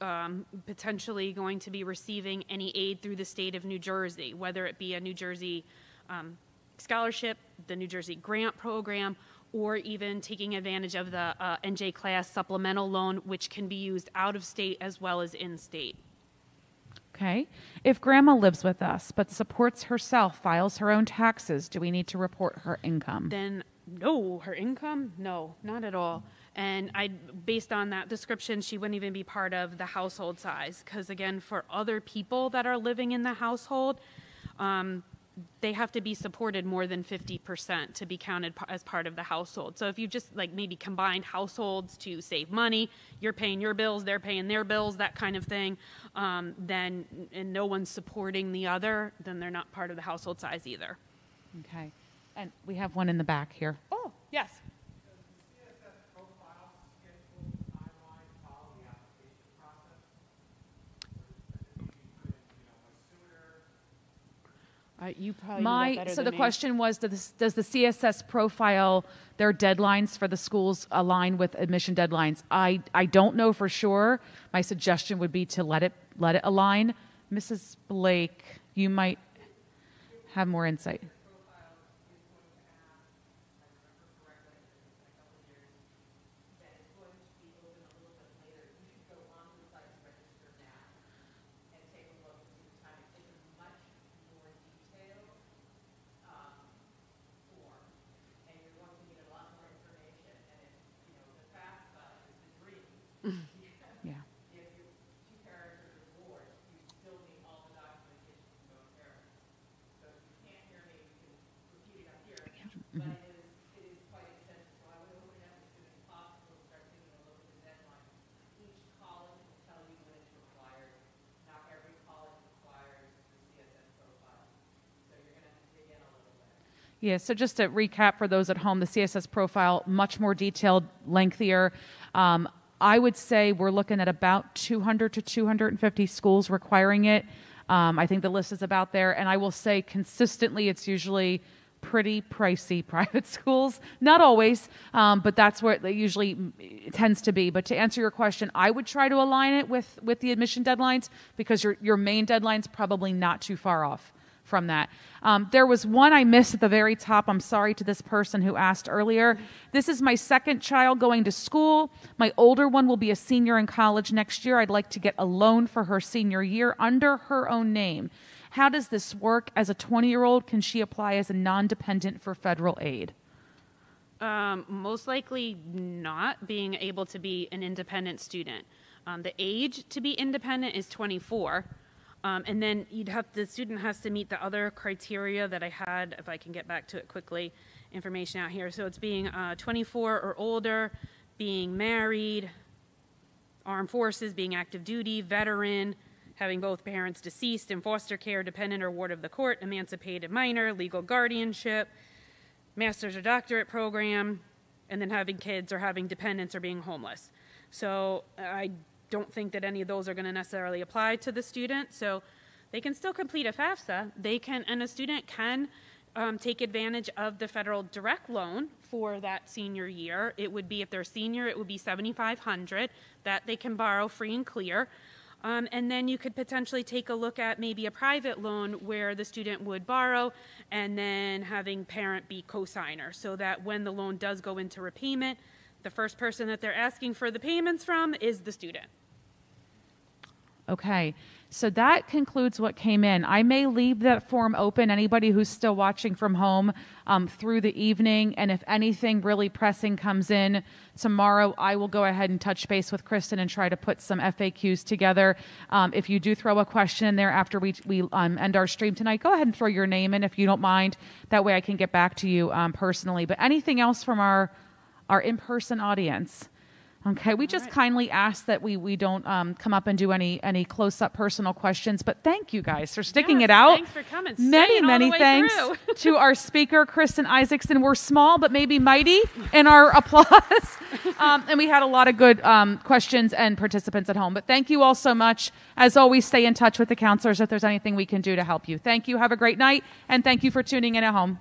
um, potentially going to be receiving any aid through the state of New Jersey, whether it be a New Jersey um, scholarship, the New Jersey grant program, or even taking advantage of the uh, NJCLASS supplemental loan, which can be used out of state as well as in state. Okay. If grandma lives with us but supports herself, files her own taxes, do we need to report her income? Then, no, her income? No, not at all. And I, based on that description, she wouldn't even be part of the household size. Because again, for other people that are living in the household, um, they have to be supported more than 50% to be counted as part of the household. So if you just like maybe combined households to save money, you're paying your bills, they're paying their bills, that kind of thing, um, then, and no one's supporting the other, then they're not part of the household size either. Okay. And we have one in the back here. Oh, yes. Uh, you probably My so the me. question was does, does the CSS profile their deadlines for the schools align with admission deadlines? I I don't know for sure. My suggestion would be to let it let it align. Mrs. Blake, you might have more insight. Yeah. Yeah, so just to recap for those at home, the CSS profile, much more detailed, lengthier. Um, I would say we're looking at about 200 to 250 schools requiring it. Um, I think the list is about there. And I will say consistently, it's usually pretty pricey private schools. Not always, um, but that's where it usually tends to be. But to answer your question, I would try to align it with, with the admission deadlines because your, your main deadline's probably not too far off from that. Um, there was one I missed at the very top. I'm sorry to this person who asked earlier. This is my second child going to school. My older one will be a senior in college next year. I'd like to get a loan for her senior year under her own name. How does this work? As a 20 year old, can she apply as a non dependent for federal aid? Um, most likely not being able to be an independent student. Um, the age to be independent is 24. Um, and then you'd have the student has to meet the other criteria that I had, if I can get back to it quickly, information out here. So it's being uh, 24 or older, being married, armed forces, being active duty, veteran, having both parents deceased in foster care, dependent or ward of the court, emancipated minor, legal guardianship, master's or doctorate program, and then having kids or having dependents or being homeless. So I don't think that any of those are going to necessarily apply to the student. So they can still complete a FAFSA. They can, and a student can um, take advantage of the federal direct loan for that senior year. It would be if they're senior, it would be 7,500 that they can borrow free and clear. Um, and then you could potentially take a look at maybe a private loan where the student would borrow and then having parent be co-signer so that when the loan does go into repayment, the first person that they're asking for the payments from is the student. Okay, so that concludes what came in. I may leave that form open, anybody who's still watching from home um, through the evening. And if anything really pressing comes in tomorrow, I will go ahead and touch base with Kristen and try to put some FAQs together. Um, if you do throw a question in there after we, we um, end our stream tonight, go ahead and throw your name in if you don't mind. That way I can get back to you um, personally. But anything else from our, our in person audience? Okay, we just right. kindly ask that we we don't um, come up and do any any close up personal questions, but thank you guys for sticking yes, it out. Thanks for coming. Many many thanks to our speaker Kristen Isaacson. We're small but maybe mighty in our applause, um, and we had a lot of good um, questions and participants at home. But thank you all so much. As always, stay in touch with the counselors if there's anything we can do to help you. Thank you. Have a great night, and thank you for tuning in at home.